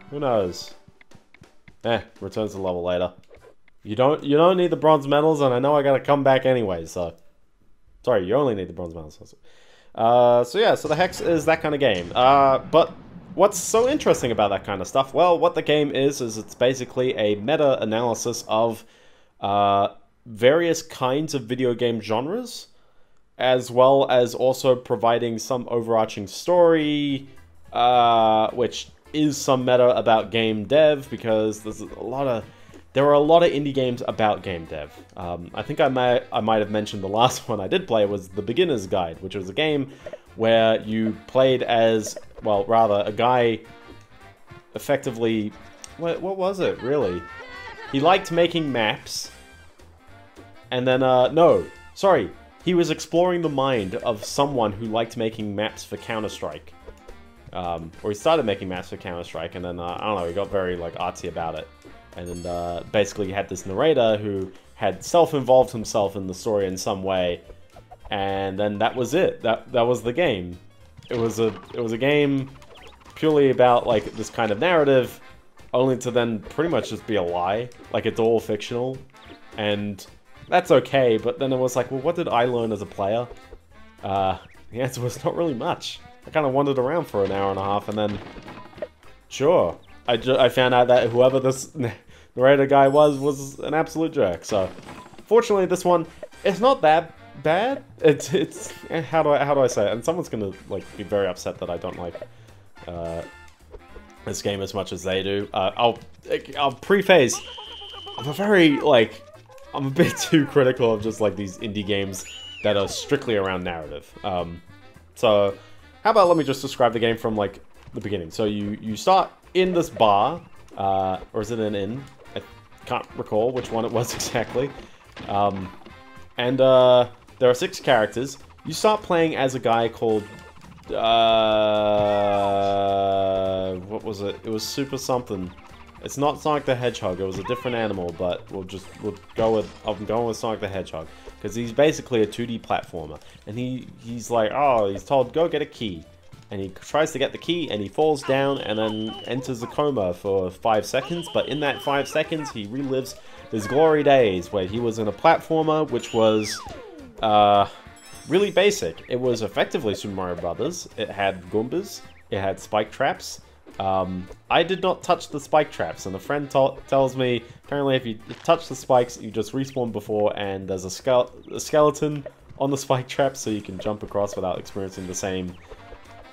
Who knows? Eh, returns to level later. You don't you don't need the bronze medals, and I know I gotta come back anyway, so... Sorry, you only need the bronze medals. Uh, so yeah, so the Hex is that kind of game. Uh, but What's so interesting about that kind of stuff? Well, what the game is, is it's basically a meta-analysis of uh, various kinds of video game genres, as well as also providing some overarching story, uh, which is some meta about game dev, because there's a lot of there are a lot of indie games about game dev. Um, I think I might I might have mentioned the last one I did play was the Beginner's Guide, which was a game where you played as well, rather a guy effectively what what was it really? He liked making maps, and then uh no, sorry, he was exploring the mind of someone who liked making maps for Counter Strike. Um, or he started making maps for Counter Strike, and then uh, I don't know, he got very like artsy about it and uh, basically you had this narrator who had self-involved himself in the story in some way, and then that was it. That that was the game. It was a it was a game purely about like this kind of narrative, only to then pretty much just be a lie. Like it's all fictional, and that's okay. But then it was like, well, what did I learn as a player? Uh, the answer was not really much. I kind of wandered around for an hour and a half, and then sure, I, I found out that whoever this narrator guy was was an absolute jerk. So, fortunately, this one it's not that bad. It's it's eh, how do I how do I say it? And someone's gonna like be very upset that I don't like uh, this game as much as they do. Uh, I'll I'll preface. I'm a very like I'm a bit too critical of just like these indie games that are strictly around narrative. Um, so how about let me just describe the game from like the beginning. So you you start in this bar, uh, or is it an inn? Can't recall which one it was exactly. Um, and uh, there are six characters. You start playing as a guy called... Uh, what was it? It was Super something. It's not Sonic the Hedgehog. It was a different animal, but we'll just we'll go with I'm going with Sonic the Hedgehog because he's basically a 2D platformer, and he he's like oh he's told go get a key, and he tries to get the key and he falls down and then enters a coma for five seconds. But in that five seconds he relives his glory days where he was in a platformer which was uh, really basic. It was effectively Super Mario Brothers. It had Goombas. It had spike traps. Um, I did not touch the spike traps, and a friend tells me apparently if you touch the spikes, you just respawn before, and there's a, ske a skeleton on the spike trap, so you can jump across without experiencing the same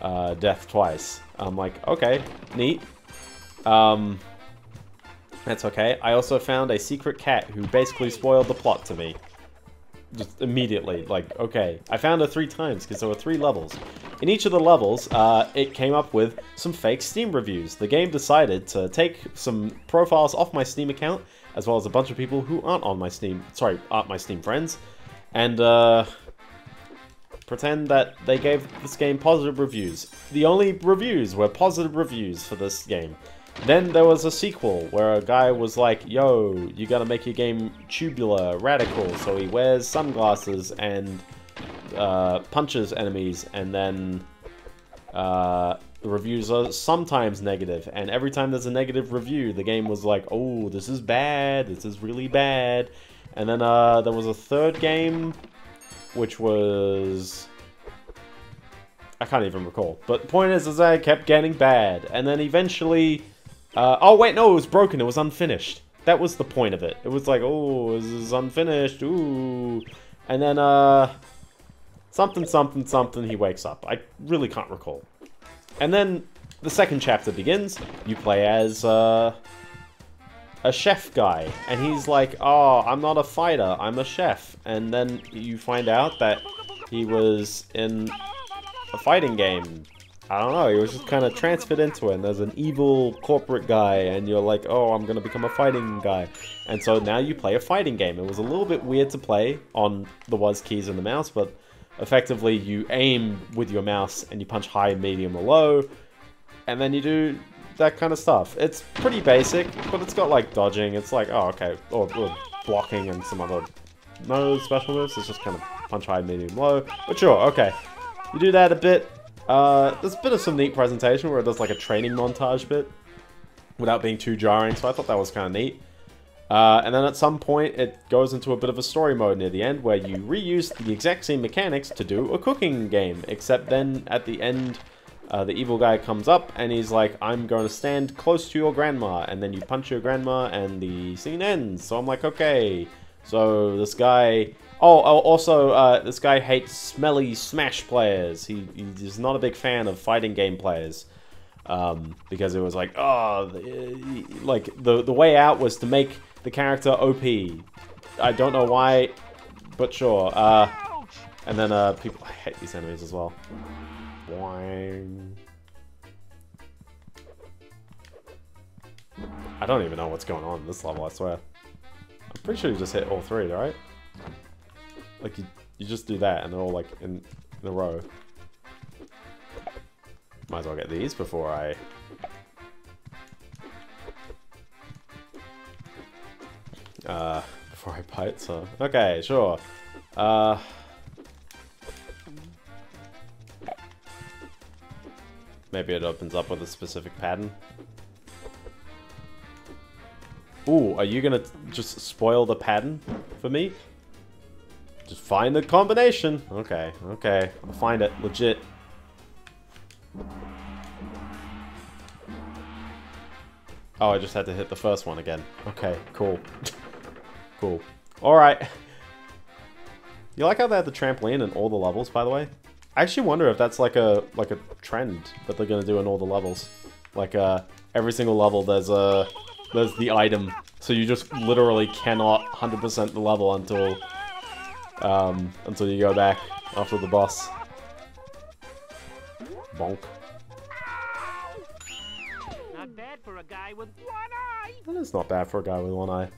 uh, death twice. I'm like, okay, neat. Um, that's okay. I also found a secret cat who basically spoiled the plot to me. Just immediately, like, okay. I found her three times, because there were three levels. In each of the levels, uh, it came up with some fake Steam reviews. The game decided to take some profiles off my Steam account, as well as a bunch of people who aren't on my Steam, sorry, aren't my Steam friends, and, uh, pretend that they gave this game positive reviews. The only reviews were positive reviews for this game. Then there was a sequel where a guy was like, yo, you gotta make your game tubular, radical, so he wears sunglasses and uh, punches enemies, and then uh, the reviews are sometimes negative, and every time there's a negative review, the game was like, oh, this is bad, this is really bad. And then uh, there was a third game, which was... I can't even recall. But the point is, is it kept getting bad. And then eventually... Uh, oh, wait, no, it was broken. It was unfinished. That was the point of it. It was like, oh, this is unfinished. Ooh. And then, uh... Something, something, something, he wakes up. I really can't recall. And then the second chapter begins. You play as, uh... A chef guy. And he's like, oh, I'm not a fighter, I'm a chef. And then you find out that he was in a fighting game. I don't know, he was just kind of transferred into it, and there's an evil corporate guy, and you're like, oh, I'm gonna become a fighting guy. And so now you play a fighting game. It was a little bit weird to play on the WASD keys and the mouse, but effectively you aim with your mouse and you punch high, medium, or low, and then you do that kind of stuff. It's pretty basic, but it's got like dodging, it's like, oh, okay, or, or blocking and some other no special moves, it's just kind of punch high, medium, low, but sure, okay. You do that a bit. Uh, there's a bit of some neat presentation where it does like a training montage bit without being too jarring, so I thought that was kind of neat. Uh, and then at some point, it goes into a bit of a story mode near the end where you reuse the exact same mechanics to do a cooking game, except then at the end, uh, the evil guy comes up and he's like, I'm going to stand close to your grandma, and then you punch your grandma and the scene ends. So I'm like, okay. So this guy Oh, oh also, uh, this guy hates smelly Smash players. He, he's not a big fan of fighting game players. Um, because it was like, oh, like, the, the way out was to make the character OP. I don't know why, but sure. Uh, and then, uh, people, I hate these enemies as well. Boing. I don't even know what's going on in this level, I swear. I'm pretty sure you just hit all three, right? Like, you, you just do that, and they're all, like, in, in a row. Might as well get these before I... Uh, before I bite, so... Okay, sure. Uh... Maybe it opens up with a specific pattern. Ooh, are you gonna just spoil the pattern for me? Just find the combination. Okay, okay. I'll find it. Legit. Oh, I just had to hit the first one again. Okay, cool. cool. Alright. You like how they had the trampoline in all the levels, by the way? I actually wonder if that's like a like a trend that they're gonna do in all the levels. Like uh every single level there's a there's the item. So you just literally cannot 100% the level until um, until you go back after the boss. Bonk. Not bad for a guy with one eye. That is not bad for a guy with one eye.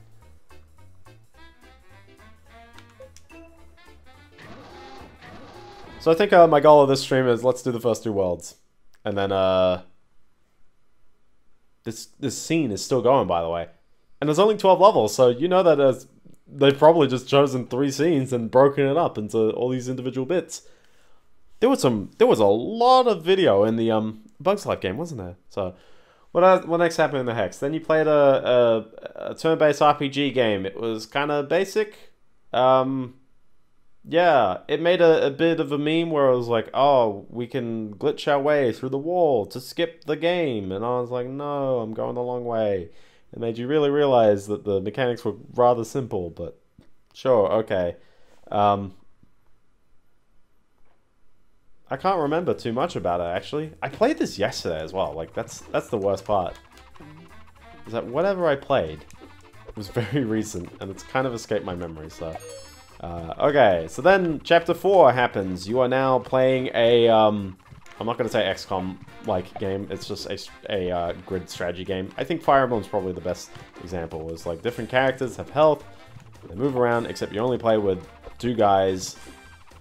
So I think uh, my goal of this stream is let's do the first two worlds. And then, uh... This, this scene is still going, by the way. And there's only 12 levels, so you know that as they've probably just chosen three scenes and broken it up into all these individual bits. There was some, there was a lot of video in the um Bug's Life game, wasn't there? So, what what next happened in the Hex? Then you played a a, a turn-based RPG game. It was kind of basic. Um, yeah, it made a, a bit of a meme where it was like, oh, we can glitch our way through the wall to skip the game, and I was like, no, I'm going the long way. It made you really realize that the mechanics were rather simple, but sure, okay. Um, I can't remember too much about it actually. I played this yesterday as well. Like that's that's the worst part. Is that whatever I played was very recent and it's kind of escaped my memory. So uh, okay, so then chapter four happens. You are now playing a um, I'm not going to say XCOM-like game. It's just a, a uh, grid strategy game. I think Fire Emblem's probably the best example. It's like different characters have health, they move around, except you only play with two guys,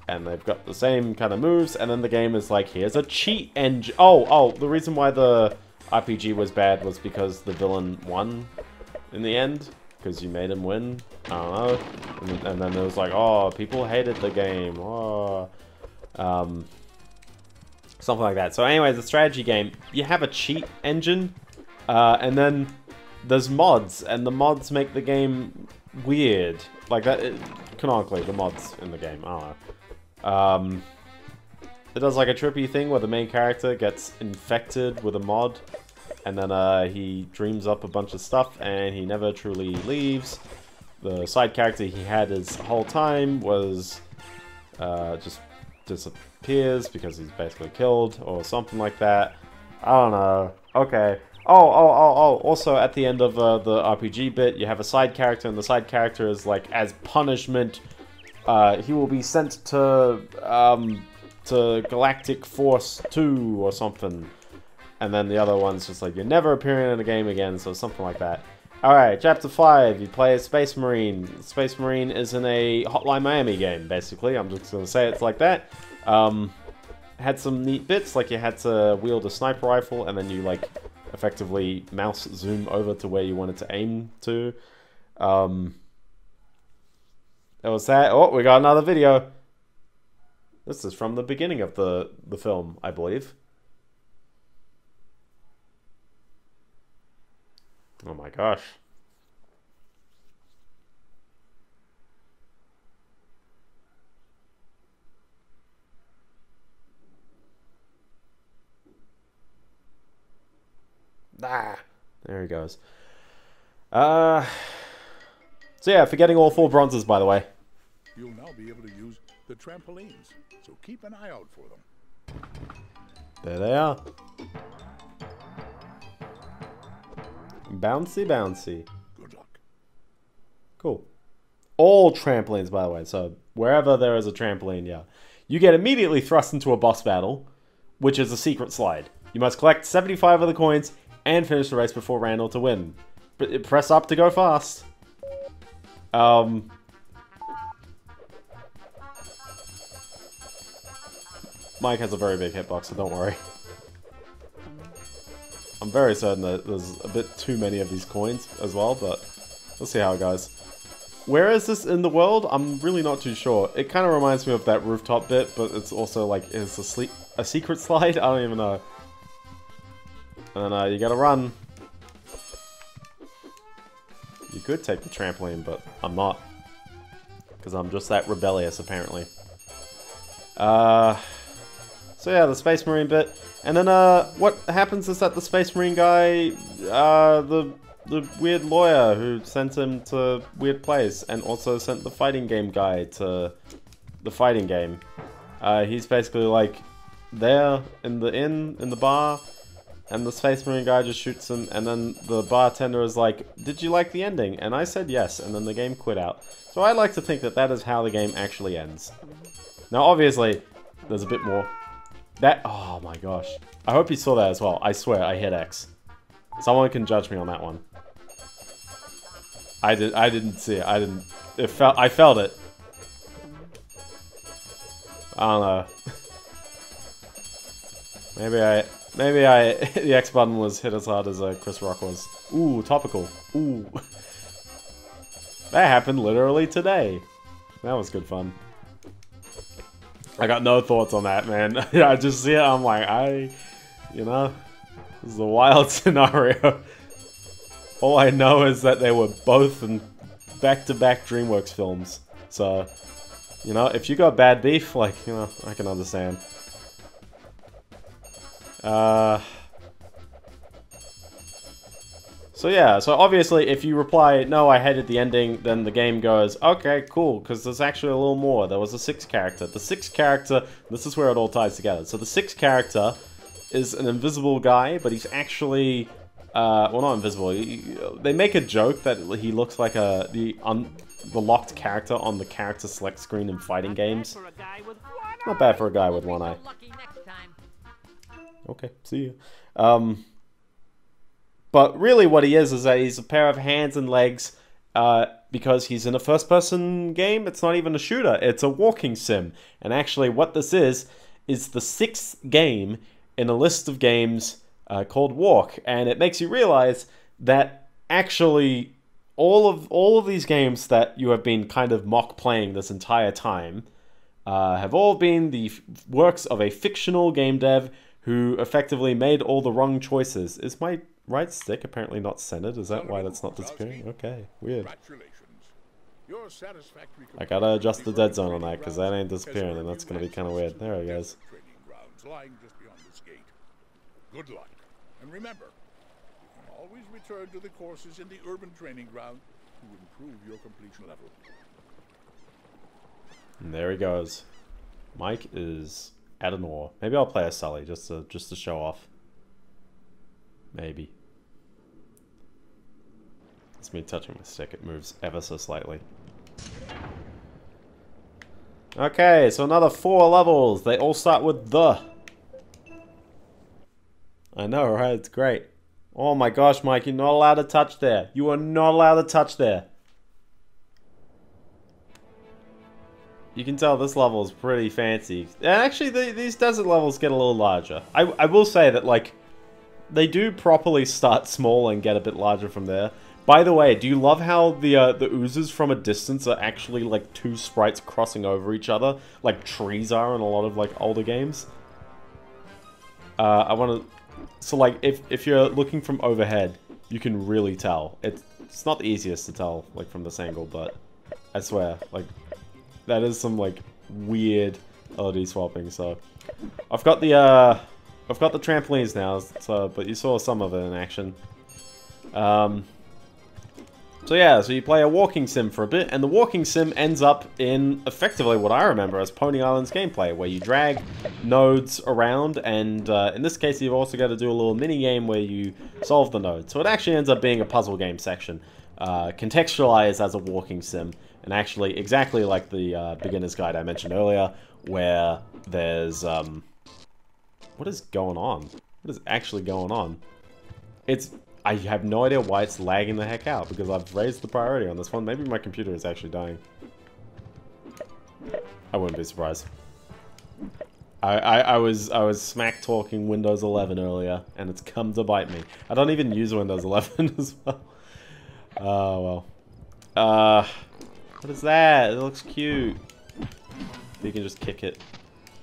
and they've got the same kind of moves, and then the game is like, here's a cheat engine. Oh, oh, the reason why the RPG was bad was because the villain won in the end, because you made him win. I don't know. And, and then it was like, oh, people hated the game. Oh. Um, Something like that. So anyways, the strategy game, you have a cheat engine, uh, and then there's mods, and the mods make the game weird. Like that, it, canonically, the mods in the game, I. Um, it does like a trippy thing where the main character gets infected with a mod, and then uh, he dreams up a bunch of stuff, and he never truly leaves. The side character he had his whole time was uh, just disappears because he's basically killed or something like that. I don't know. Okay. Oh, oh, oh, oh. Also, at the end of uh, the RPG bit, you have a side character, and the side character is like, as punishment, uh, he will be sent to um, to Galactic Force 2 or something. And then the other one's just like, you're never appearing in a game again, so something like that. Alright, Chapter 5, you play a Space Marine. Space Marine is in a Hotline Miami game, basically. I'm just to say it's like that. Um, had some neat bits, like you had to wield a sniper rifle, and then you, like, effectively mouse zoom over to where you wanted to aim to. Um, that was that. Oh, we got another video. This is from the beginning of the, the film, I believe. Oh my gosh. Ah, there he goes. Uh, so yeah, forgetting all four bronzes, by the way. You'll now be able to use the trampolines, so keep an eye out for them. There they are. Bouncy, bouncy. Good luck. Cool. All trampolines, by the way. So wherever there is a trampoline, yeah. You get immediately thrust into a boss battle, which is a secret slide. You must collect 75 of the coins and finish the race before Randall to win. P press up to go fast. Um, Mike has a very big hitbox, so don't worry. I'm very certain that there's a bit too many of these coins as well, but we'll see how it goes. Where is this in the world? I'm really not too sure. It kind of reminds me of that rooftop bit, but it's also like, it's a, a secret slide? I don't even know. And uh, you gotta run. You could take the trampoline, but I'm not. Because I'm just that rebellious, apparently. Uh, so yeah, the Space Marine bit. And then uh, what happens is that the Space Marine guy, uh, the the weird lawyer who sent him to weird place, and also sent the fighting game guy to the fighting game. Uh, he's basically like there in the inn in the bar, and the Space Marine guy just shoots him, and then the bartender is like, "Did you like the ending?" And I said yes, and then the game quit out. So I like to think that that is how the game actually ends. Now, obviously, there's a bit more. That, oh my gosh. I hope you saw that as well. I swear, I hit X. Someone can judge me on that one. I did. I didn't see it. I didn't. It felt. I felt it. I don't know. maybe I. Maybe I. the X button was hit as hard as uh, Chris Rock was. Ooh, topical. Ooh. that happened literally today. That was good fun. I got no thoughts on that, man. I just see it, I'm like, I, you know, this is a wild scenario. All I know is that they were both in back-to-back -back DreamWorks films. So, you know, if you got bad beef, like, you know, I can understand. Uh... So yeah, so obviously if you reply, no, I hated the ending, then the game goes, okay, cool, because there's actually a little more. There was a sixth character. The sixth character, this is where it all ties together. So the sixth character is an invisible guy, but he's actually, uh, well, not invisible. He, they make a joke that he looks like a the un, the locked character on the character select screen in fighting games. Not bad for a guy with one eye. Okay, see you. Um, but really what he is is that he's a pair of hands and legs uh, because he's in a first-person game. It's not even a shooter. It's a walking sim. And actually what this is, is the sixth game in a list of games uh, called Walk. And it makes you realize that actually all of all of these games that you have been kind of mock playing this entire time uh, have all been the works of a fictional game dev who effectively made all the wrong choices. Is my right stick apparently not centered? Is that why that's not disappearing? Okay, weird. I gotta adjust the dead zone on that because that ain't disappearing and that's gonna be kind of weird. There it goes. Grounds lying just beyond this gate. Good luck. And remember, you can always return to the courses in the urban training ground to improve your completion level. And there he goes. Mike is at an oar. Maybe I'll play a Sully just to just to show off. Maybe. It's me touching my stick. It moves ever so slightly. Okay, so another four levels. They all start with the. I know, right? It's great. Oh my gosh, Mike, you're not allowed to touch there. You are not allowed to touch there. You can tell this level is pretty fancy. And actually, the, these desert levels get a little larger. I, I will say that, like, they do properly start small and get a bit larger from there. By the way, do you love how the uh, the oozes from a distance are actually like two sprites crossing over each other, like trees are in a lot of like older games? Uh, I want to, so like if if you're looking from overhead, you can really tell. It's it's not the easiest to tell like from this angle, but I swear, like that is some like weird LED swapping. So I've got the uh, I've got the trampolines now. So but you saw some of it in action. Um, so yeah, so you play a walking sim for a bit, and the walking sim ends up in effectively what I remember as Pony Island's gameplay, where you drag nodes around, and uh, in this case you've also got to do a little mini game where you solve the nodes. So it actually ends up being a puzzle game section, uh, contextualized as a walking sim, and actually exactly like the uh, beginner's guide I mentioned earlier, where there's um, what is going on? What is actually going on? It's I have no idea why it's lagging the heck out because I've raised the priority on this one. Maybe my computer is actually dying. I wouldn't be surprised. I, I, I was I was smack talking Windows 11 earlier, and it's come to bite me. I don't even use Windows 11 as well. Oh well. Uh, what is that? It looks cute. You can just kick it,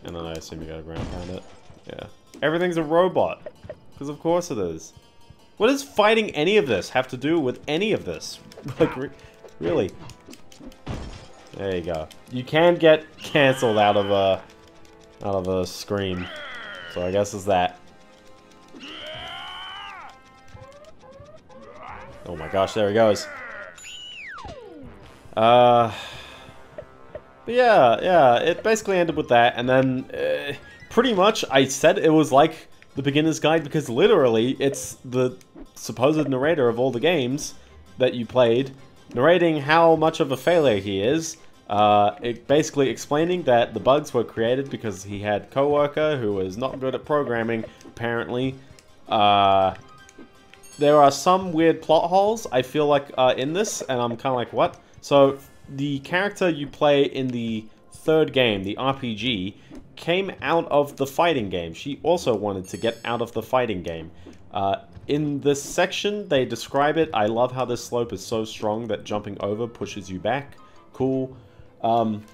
and then I assume you gotta ground pound it. Yeah. Everything's a robot, because of course it is. What does fighting any of this have to do with any of this? like, re really? There you go. You can get cancelled out of a out of a scream. So I guess it's that. Oh my gosh, there he goes. Uh, but yeah, yeah, it basically ended with that, and then uh, pretty much I said it was like the beginner's guide because literally it's the supposed narrator of all the games that you played narrating how much of a failure he is uh, it basically explaining that the bugs were created because he had coworker who was not good at programming apparently. Uh, there are some weird plot holes I feel like uh, in this and I'm kind of like what? So the character you play in the third game the RPG came out of the fighting game. She also wanted to get out of the fighting game. Uh, in this section, they describe it. I love how this slope is so strong that jumping over pushes you back. Cool. Um,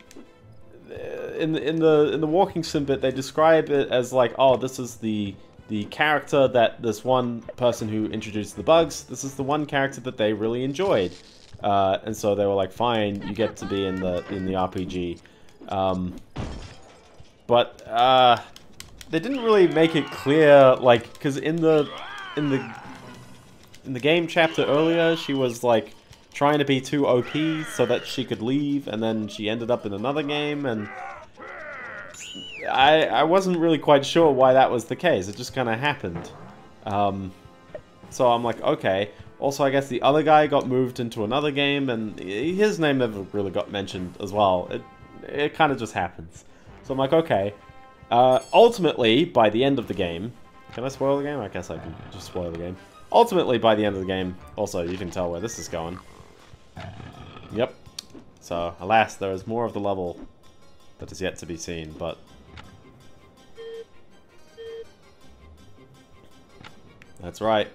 in the in the in the walking sim bit, they describe it as like, oh, this is the the character that this one person who introduced the bugs. This is the one character that they really enjoyed, uh, and so they were like, fine, you get to be in the in the RPG. Um, but uh, they didn't really make it clear, like, because in the in the in the game chapter earlier, she was like trying to be too OP so that she could leave, and then she ended up in another game, and I I wasn't really quite sure why that was the case. It just kind of happened. Um, so I'm like, okay. Also, I guess the other guy got moved into another game, and his name never really got mentioned as well. It it kind of just happens. So I'm like, okay. Uh, ultimately, by the end of the game... Can I spoil the game? I guess I can just spoil the game. Ultimately, by the end of the game, also, you can tell where this is going. Yep. So, alas, there is more of the level that is yet to be seen, but... That's right.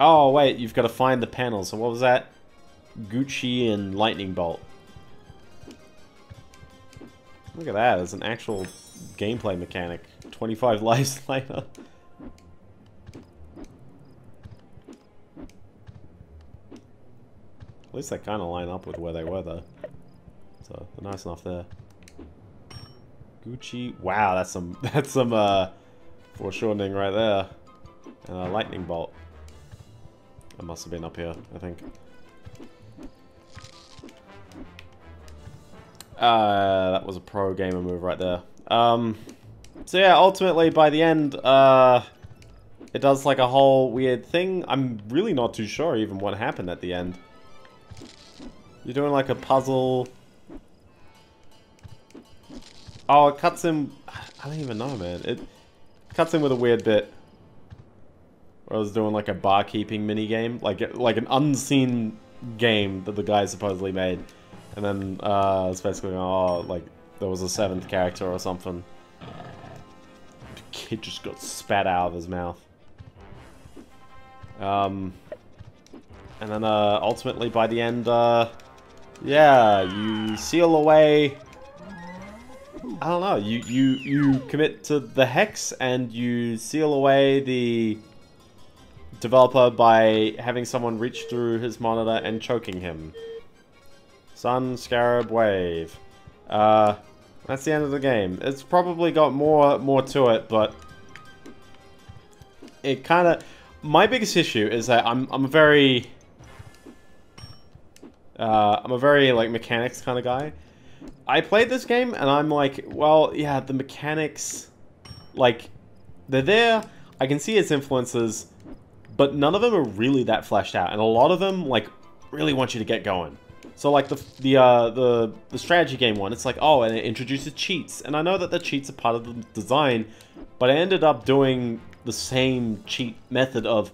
Oh, wait, you've got to find the panels. So what was that? Gucci and Lightning Bolt. Look at that, there's an actual gameplay mechanic. 25 lives later. At least they kind of line up with where they were though. So they're nice enough there. Gucci. Wow, that's some that's some uh foreshortening right there. And a lightning bolt. That must have been up here, I think. Uh, that was a pro gamer move right there. Um, so yeah, ultimately by the end, uh, it does like a whole weird thing. I'm really not too sure even what happened at the end. You're doing like a puzzle. Oh, it cuts him. I don't even know, man. It cuts in with a weird bit. Where I was doing like a barkeeping mini game, like like an unseen game that the guy supposedly made, and then uh, it's basically oh like there was a seventh character or something. The kid just got spat out of his mouth. Um, and then uh, ultimately by the end, uh, yeah, you seal away I don't know. You you you commit to the hex and you seal away the developer by having someone reach through his monitor and choking him. Sun Scarab Wave. Uh, that's the end of the game. It's probably got more more to it, but it kind of. My biggest issue is that I'm I'm a very uh, I'm a very like mechanics kind of guy. I played this game and I'm like, well, yeah, the mechanics, like, they're there. I can see its influences, but none of them are really that fleshed out, and a lot of them like really want you to get going. So like the the uh, the the strategy game one, it's like oh, and it introduces cheats, and I know that the cheats are part of the design, but I ended up doing the same cheat method of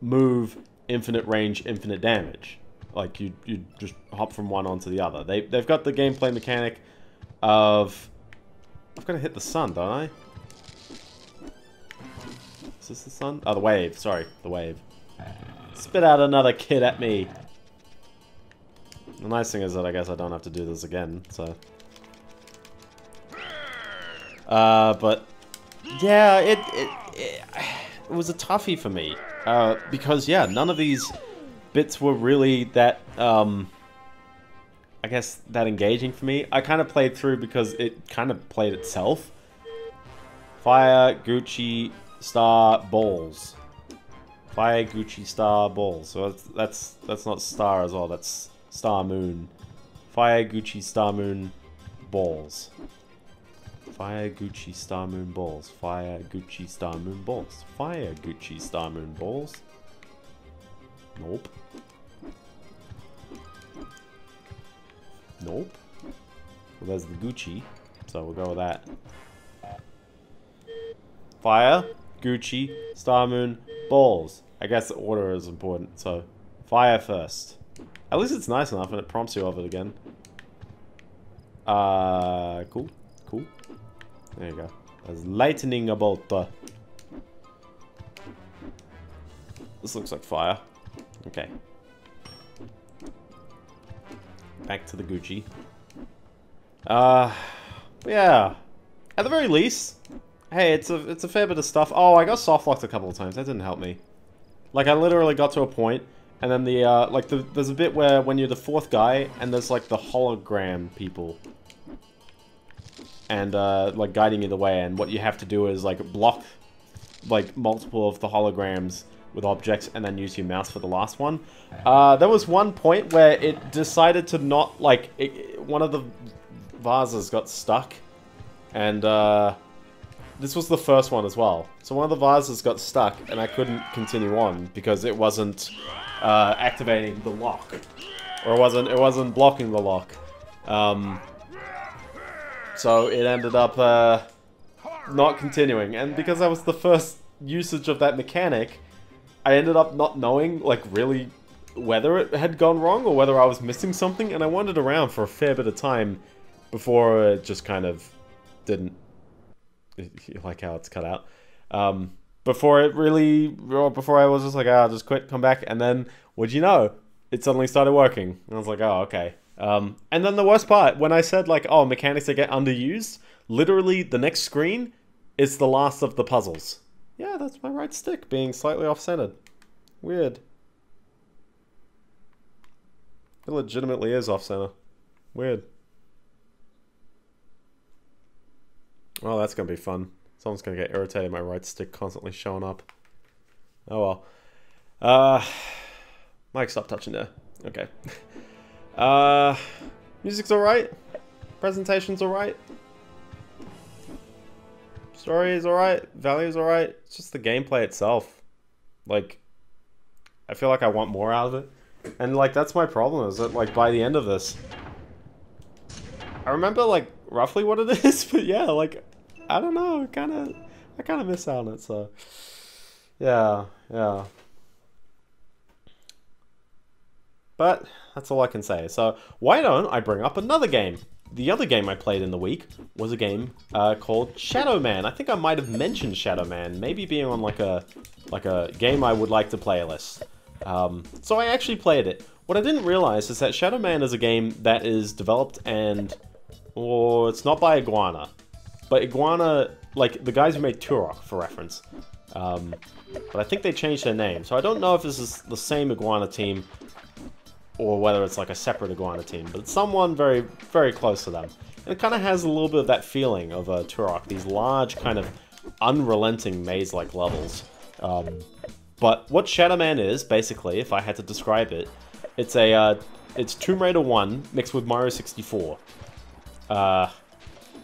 move, infinite range, infinite damage. Like you you just hop from one onto the other. They they've got the gameplay mechanic of I've got to hit the sun, don't I? Is this the sun? Oh, the wave. Sorry, the wave. Spit out another kid at me. The nice thing is that I guess I don't have to do this again, so. Uh, but yeah, it it, it, it was a toughie for me. Uh, because yeah, none of these bits were really that, um, I guess, that engaging for me. I kind of played through because it kind of played itself. Fire, Gucci, Star, Balls. Fire, Gucci, Star, Balls. So that's, that's, that's not Star as well, that's Star Moon. Fire, Gucci, Star Moon, Balls. Fire, Gucci, Star Moon, Balls. Fire, Gucci, Star Moon, Balls. Fire, Gucci, Star Moon, Balls. Nope. Nope. Well, there's the Gucci, so we'll go with that. Fire, Gucci, Star Moon, Balls. I guess the order is important, so fire first. At least it's nice enough and it prompts you of it again. Uh, cool, cool. There you go. There's lightning about. Uh, this looks like fire. Okay. Back to the Gucci. Uh, yeah. At the very least, hey, it's a it's a fair bit of stuff. Oh, I got soft locked a couple of times. That didn't help me. Like I literally got to a point, and then the uh, like the, there's a bit where when you're the fourth guy, and there's like the hologram people, and uh, like guiding you the way, and what you have to do is like block like multiple of the holograms with objects and then use your mouse for the last one. Uh, there was one point where it decided to not, like, it, one of the vases got stuck. And, uh, this was the first one as well. So one of the vases got stuck and I couldn't continue on because it wasn't, uh, activating the lock. Or it wasn't, it wasn't blocking the lock. Um, so it ended up, uh, not continuing. And because that was the first usage of that mechanic, I ended up not knowing, like, really whether it had gone wrong or whether I was missing something, and I wandered around for a fair bit of time before it just kind of didn't, like how it's cut out, um, before it really, before I was just like, ah, I'll just quit, come back, and then, what'd you know? It suddenly started working, and I was like, oh, okay. Um, and then the worst part, when I said like, oh, mechanics that get underused, literally the next screen is the last of the puzzles. Yeah, that's my right stick being slightly off-centered. Weird. It legitimately is off-center. Weird. Oh, that's gonna be fun. Someone's gonna get irritated my right stick constantly showing up. Oh well. Uh, Mike, stop touching there. Okay. Uh, music's alright. Presentation's alright. Story is alright. Value is alright. It's just the gameplay itself. Like, I feel like I want more out of it. And, like, that's my problem, is that, like, by the end of this... I remember, like, roughly what it is, but yeah, like, I don't know, kind of... I kind of miss out on it, so... Yeah, yeah. But that's all I can say. So why don't I bring up another game? The other game I played in the week was a game uh, called Shadow Man. I think I might have mentioned Shadow Man, maybe being on like a like a game I would like to play list. Um, so I actually played it. What I didn't realize is that Shadow Man is a game that is developed and, or it's not by Iguana, but Iguana, like the guys who made Turok, for reference. Um, but I think they changed their name, so I don't know if this is the same Iguana team or whether it's like a separate Iguana team, but it's someone very, very close to them. And it kind of has a little bit of that feeling of a Turok, these large, kind of unrelenting maze-like levels. Um, but what Shadow Man is, basically, if I had to describe it, it's a, uh, it's Tomb Raider 1 mixed with Mario 64. Uh,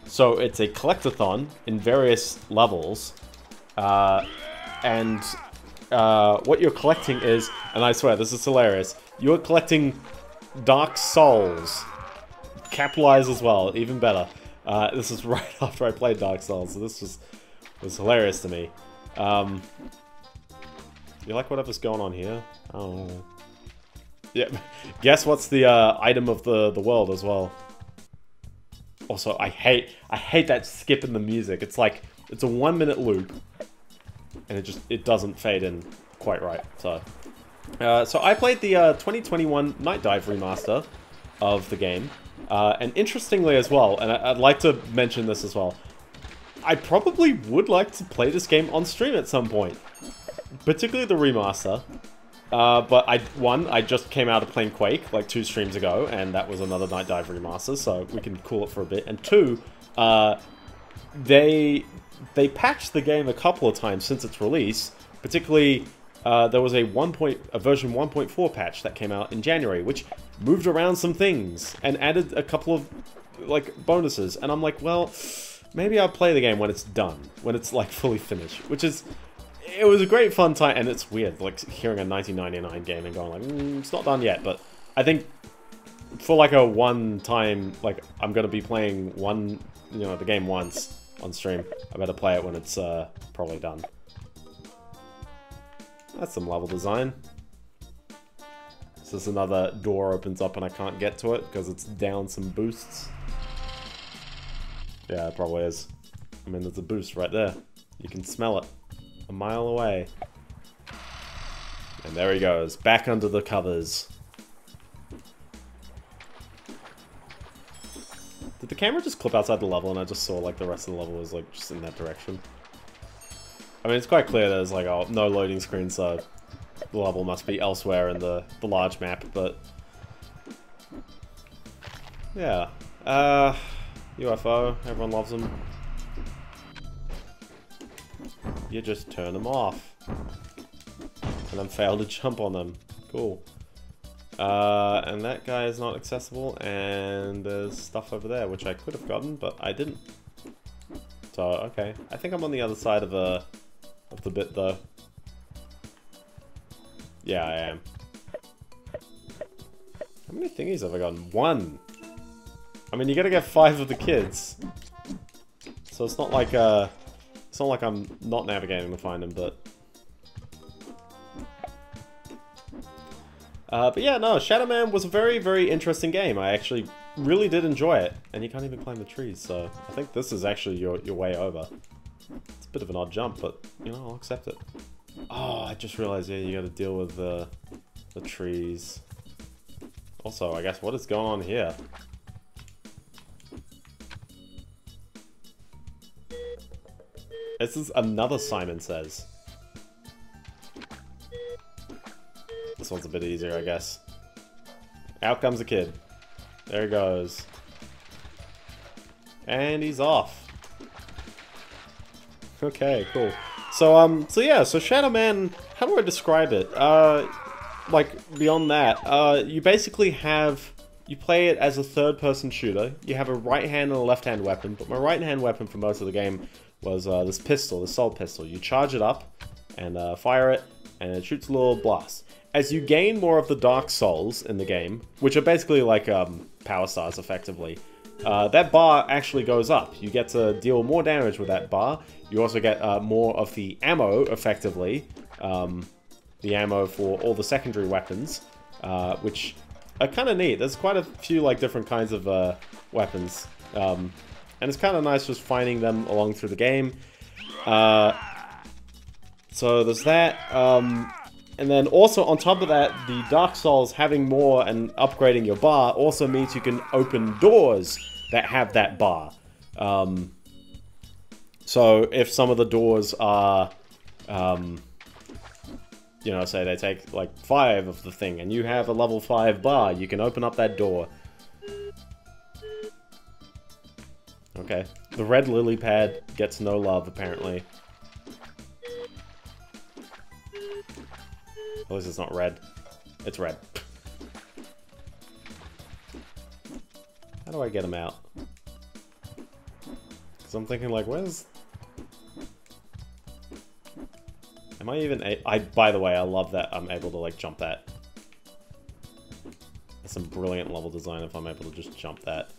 so it's a collectathon in various levels, uh, and uh, what you're collecting is, and I swear, this is hilarious, you're collecting Dark Souls. Capitalize as well, even better. Uh, this is right after I played Dark Souls, so this was, was hilarious to me. Um, you like whatever's going on here? Know. Yeah, guess what's the uh, item of the, the world as well. Also, I hate I hate that skip in the music. It's like it's a one minute loop, and it just it doesn't fade in quite right. So uh, so I played the uh, 2021 Nightdive remaster of the game. Uh, and interestingly as well, and I would like to mention this as well, I probably would like to play this game on stream at some point. Particularly the remaster. Uh, but I one, I just came out of playing Quake like two streams ago, and that was another Nightdive remaster, so we can cool it for a bit. And two, uh, they they patched the game a couple of times since its release, particularly uh, there was a one point a version 1.4 patch that came out in January, which moved around some things and added a couple of like bonuses. And I'm like, well, maybe I'll play the game when it's done, when it's like fully finished, which is. It was a great fun time, and it's weird, like, hearing a 1999 game and going like, mm, it's not done yet, but I think for like a one time, like, I'm gonna be playing one, you know, the game once on stream. I better play it when it's uh, probably done. That's some level design. This is another door opens up and I can't get to it because it's down some boosts. Yeah, it probably is. I mean, there's a boost right there. You can smell it. A mile away. And there he goes, back under the covers. Did the camera just clip outside the level and I just saw like the rest of the level was like just in that direction? I mean, it's quite clear there's like oh, no loading screen, so the level must be elsewhere in the, the large map, but... Yeah. Uh, UFO, everyone loves them. You just turn them off. And then fail to jump on them. Cool. Uh, and that guy is not accessible, and there's stuff over there, which I could have gotten, but I didn't. So, okay. I think I'm on the other side of a of the bit, though. Yeah, I am. How many thingies have I gotten? One! I mean, you gotta get five of the kids. So it's not like, uh... It's not like I'm not navigating to find them, but... Uh, but yeah, no, Shadow Man was a very, very interesting game. I actually really did enjoy it. And you can't even climb the trees, so I think this is actually your, your way over. It's a bit of an odd jump, but, you know, I'll accept it. Oh, I just realized, yeah, you gotta deal with the, the trees. Also, I guess, what is going on here? This is another Simon Says. This one's a bit easier, I guess. Out comes a kid. There he goes. And he's off. Okay, cool. So, um, so yeah, so Shadow Man, how do I describe it? Uh, like, beyond that, uh, you basically have, you play it as a third-person shooter. You have a right hand and a left hand weapon, but my right hand weapon for most of the game was uh, this pistol, the Soul Pistol. You charge it up and uh, fire it, and it shoots a little blast. As you gain more of the Dark Souls in the game, which are basically like um, Power Stars effectively, uh, that bar actually goes up. You get to deal more damage with that bar. You also get uh, more of the ammo, effectively. Um, the ammo for all the secondary weapons, uh, which are kind of neat. There's quite a few like different kinds of uh, weapons. Um, and it's kind of nice just finding them along through the game. Uh, so there's that. Um, and then also on top of that, the Dark Souls having more and upgrading your bar also means you can open doors that have that bar. Um, so if some of the doors are, um, you know, say they take like five of the thing and you have a level five bar, you can open up that door. Okay. The red lily pad gets no love, apparently. At least it's not red. It's red. How do I get him out? Because I'm thinking like, where's... Am I even... I, by the way, I love that I'm able to like jump that. That's some brilliant level design if I'm able to just jump that.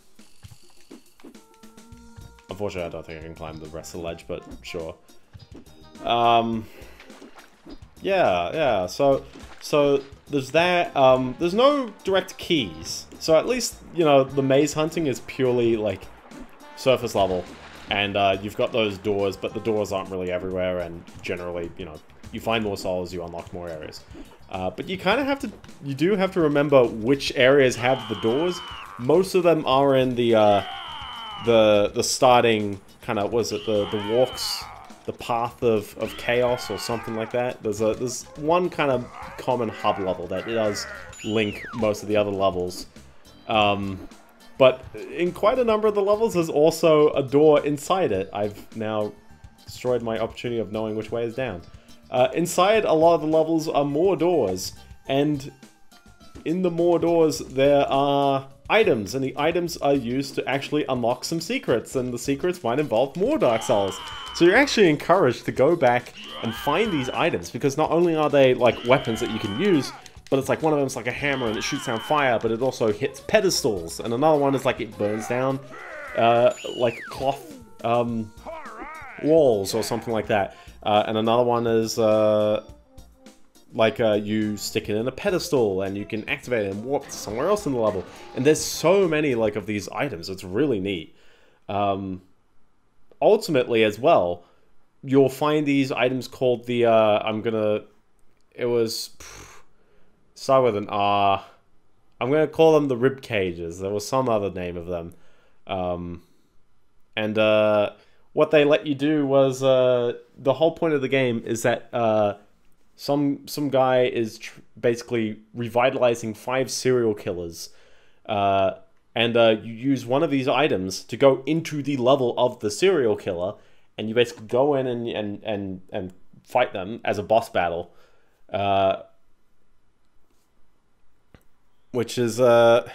Unfortunately, I don't think I can climb the rest of the ledge, but sure. Um, yeah, yeah. So, so there's that. Um, there's no direct keys. So at least you know the maze hunting is purely like surface level, and uh, you've got those doors, but the doors aren't really everywhere. And generally, you know, you find more souls, you unlock more areas. Uh, but you kind of have to, you do have to remember which areas have the doors. Most of them are in the uh, the the starting kind of was it the the walks the path of, of chaos or something like that. There's a there's one kind of common hub level that does link most of the other levels. Um, but in quite a number of the levels, there's also a door inside it. I've now destroyed my opportunity of knowing which way is down. Uh, inside a lot of the levels are more doors, and in the more doors there are items, and the items are used to actually unlock some secrets, and the secrets might involve more Dark Souls. So you're actually encouraged to go back and find these items, because not only are they like weapons that you can use, but it's like one of them's like a hammer and it shoots down fire, but it also hits pedestals, and another one is like it burns down uh, like cloth um, walls or something like that. Uh, and another one is uh, like uh, you stick it in a pedestal and you can activate it and warp to somewhere else in the level. And there's so many like of these items. It's really neat. Um, ultimately, as well, you'll find these items called the. Uh, I'm gonna. It was pff, start with an R. I'm gonna call them the rib cages. There was some other name of them. Um, and uh, what they let you do was uh, the whole point of the game is that uh, some some guy is basically revitalizing five serial killers, uh, and uh, you use one of these items to go into the level of the serial killer, and you basically go in and and and, and fight them as a boss battle, uh, which is uh.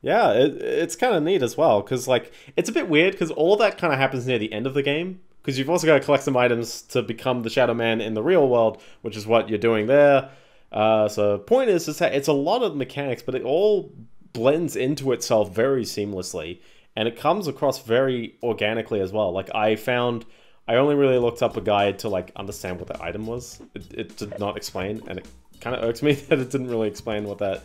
Yeah, it, it's kind of neat as well because like it's a bit weird because all that kind of happens near the end of the game because you've also got to collect some items to become the Shadow Man in the real world, which is what you're doing there. Uh, so point is, is that it's a lot of mechanics, but it all blends into itself very seamlessly, and it comes across very organically as well. Like I found, I only really looked up a guide to like understand what the item was. It, it did not explain, and it kind of irked me that it didn't really explain what that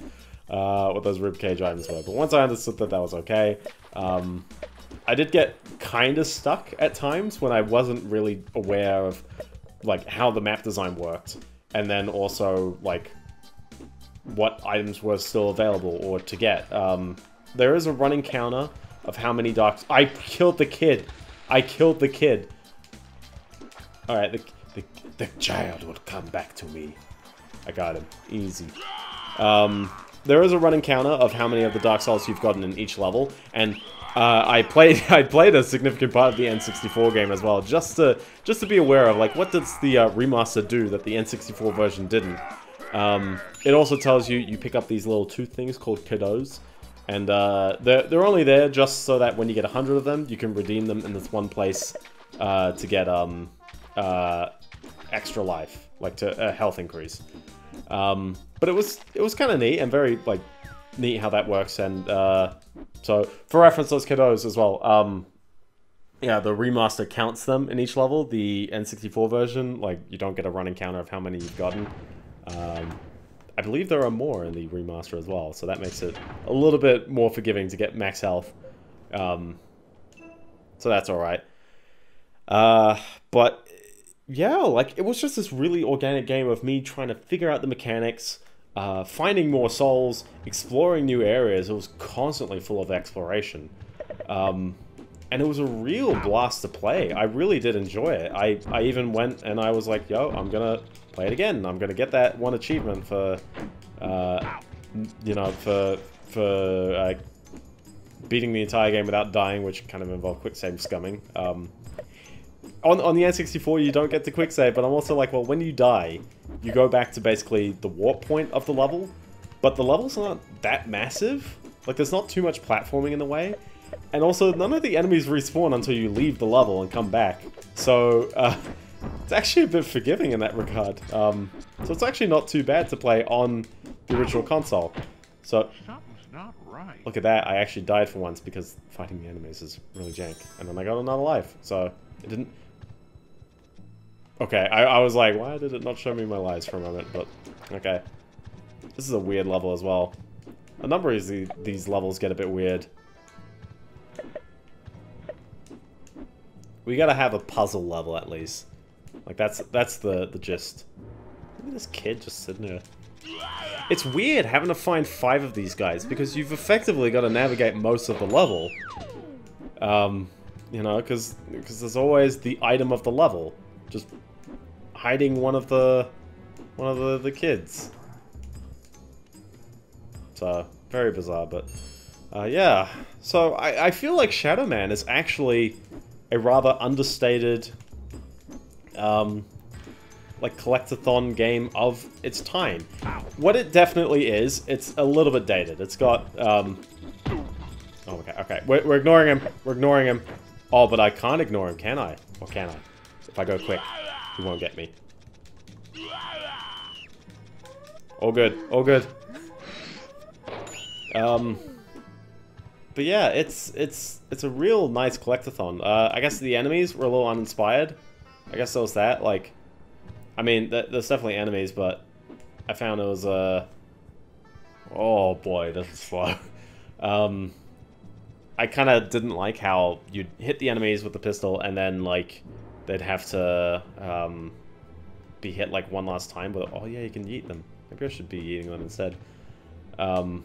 uh, what those ribcage items were. But once I understood that that was okay, um, I did get kind of stuck at times when I wasn't really aware of like how the map design worked, and then also like what items were still available or to get. Um, there is a running counter of how many dark... I killed the kid! I killed the kid! Alright, the, the, the child will come back to me. I got him. Easy. Um, there is a running counter of how many of the Dark Souls you've gotten in each level, and uh, I played I played a significant part of the N64 game as well, just to just to be aware of like what does the uh, remaster do that the N64 version didn't. Um, it also tells you you pick up these little tooth things called cadeaux, and uh, they're they're only there just so that when you get hundred of them, you can redeem them in this one place uh, to get um uh, extra life, like to a health increase. Um, but it was it was kind of neat and very like neat how that works. And uh, so for reference, those cadeaux as well. Um, yeah, the remaster counts them in each level. The N64 version, like you don't get a running counter of how many you've gotten. Um, I believe there are more in the remaster as well, so that makes it a little bit more forgiving to get max health. Um, so that's all right. Uh, but yeah, like it was just this really organic game of me trying to figure out the mechanics, uh, finding more souls, exploring new areas. It was constantly full of exploration. Um, and it was a real blast to play. I really did enjoy it. I, I even went and I was like, yo, I'm gonna play it again. I'm gonna get that one achievement for, uh, you know, for, for, uh, beating the entire game without dying, which kind of involved quick save scumming. Um, on, on the N64, you don't get to quick save, but I'm also like, well, when you die, you go back to basically the warp point of the level, but the levels aren't that massive. Like, there's not too much platforming in the way. And also, none of the enemies respawn until you leave the level and come back. So, uh, it's actually a bit forgiving in that regard. Um, so it's actually not too bad to play on the original console. So, look at that, I actually died for once because fighting the enemies is really jank. And then I got another life, so it didn't... Okay, I, I was like, why did it not show me my lives for a moment? But, okay. This is a weird level as well. A number of these, these levels get a bit weird. We gotta have a puzzle level at least. Like that's that's the the gist. Look at this kid just sitting there. It's weird having to find five of these guys because you've effectively got to navigate most of the level. Um, you know, because because there's always the item of the level, just hiding one of the one of the the kids. So very bizarre, but uh, yeah. So I I feel like Shadow Man is actually a rather understated um, like collectathon game of its time. What it definitely is, it's a little bit dated. It's got um, oh okay okay we're, we're ignoring him. We're ignoring him. Oh, but I can't ignore him, can I? Or can I? If I go quick, he won't get me. All good. All good. Um, but yeah, it's it's it's a real nice collectathon. Uh, I guess the enemies were a little uninspired. I guess there was that. Like, I mean, th there's definitely enemies, but I found it was uh. Oh boy, this is slow. um, I kind of didn't like how you'd hit the enemies with the pistol and then like they'd have to um, be hit like one last time. But oh yeah, you can eat them. Maybe I should be eating them instead. Um,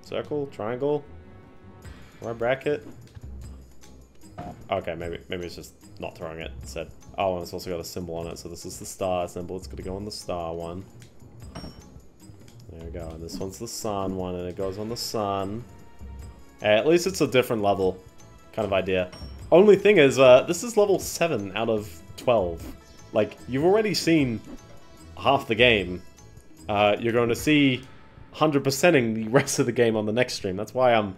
circle, triangle, or bracket. Okay, maybe maybe it's just not throwing it instead. Oh, and it's also got a symbol on it, so this is the star symbol. It's gonna go on the star one. There we go. And this one's the sun one, and it goes on the sun. Hey, at least it's a different level kind of idea. Only thing is, uh, this is level 7 out of 12. Like, you've already seen half the game. Uh, you're going to see 100%ing the rest of the game on the next stream. That's why I'm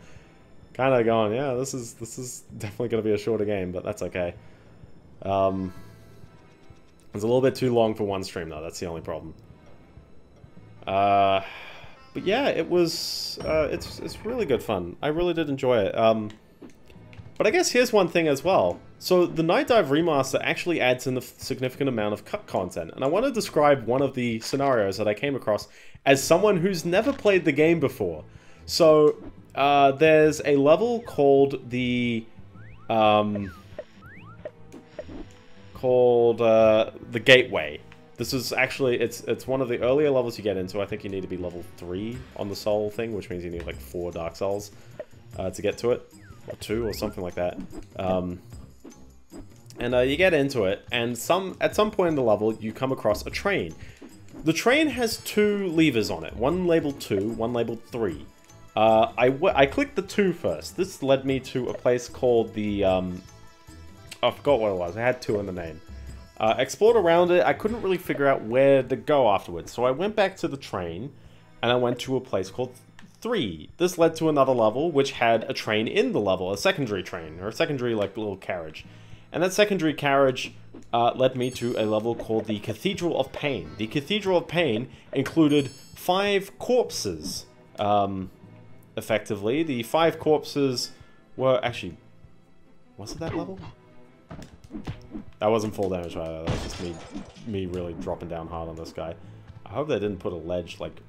kind of going, yeah, this is this is definitely going to be a shorter game, but that's okay. Um, it's a little bit too long for one stream, though. That's the only problem. Uh, but yeah, it was, uh, it's, it's really good fun. I really did enjoy it. Um, but I guess here's one thing as well. So the Nightdive Remaster actually adds in a significant amount of cut content, and I want to describe one of the scenarios that I came across as someone who's never played the game before. So uh, there's a level called the um, called uh, the Gateway. This is actually it's it's one of the earlier levels you get into. I think you need to be level three on the soul thing, which means you need like four Dark Souls uh, to get to it, or two, or something like that. Um, and uh, you get into it, and some at some point in the level you come across a train. The train has two levers on it, one labeled two, one labeled three. Uh, I, I clicked the two first. This led me to a place called the, um, I forgot what it was. I had two in the name. Uh, explored around it. I couldn't really figure out where to go afterwards. So I went back to the train, and I went to a place called 3. This led to another level, which had a train in the level, a secondary train, or a secondary, like, little carriage. And that secondary carriage uh, led me to a level called the Cathedral of Pain. The Cathedral of Pain included five corpses, um, effectively. The five corpses were actually... Was it that level? That wasn't full damage either. That was just me, me really dropping down hard on this guy. I hope they didn't put a ledge, like...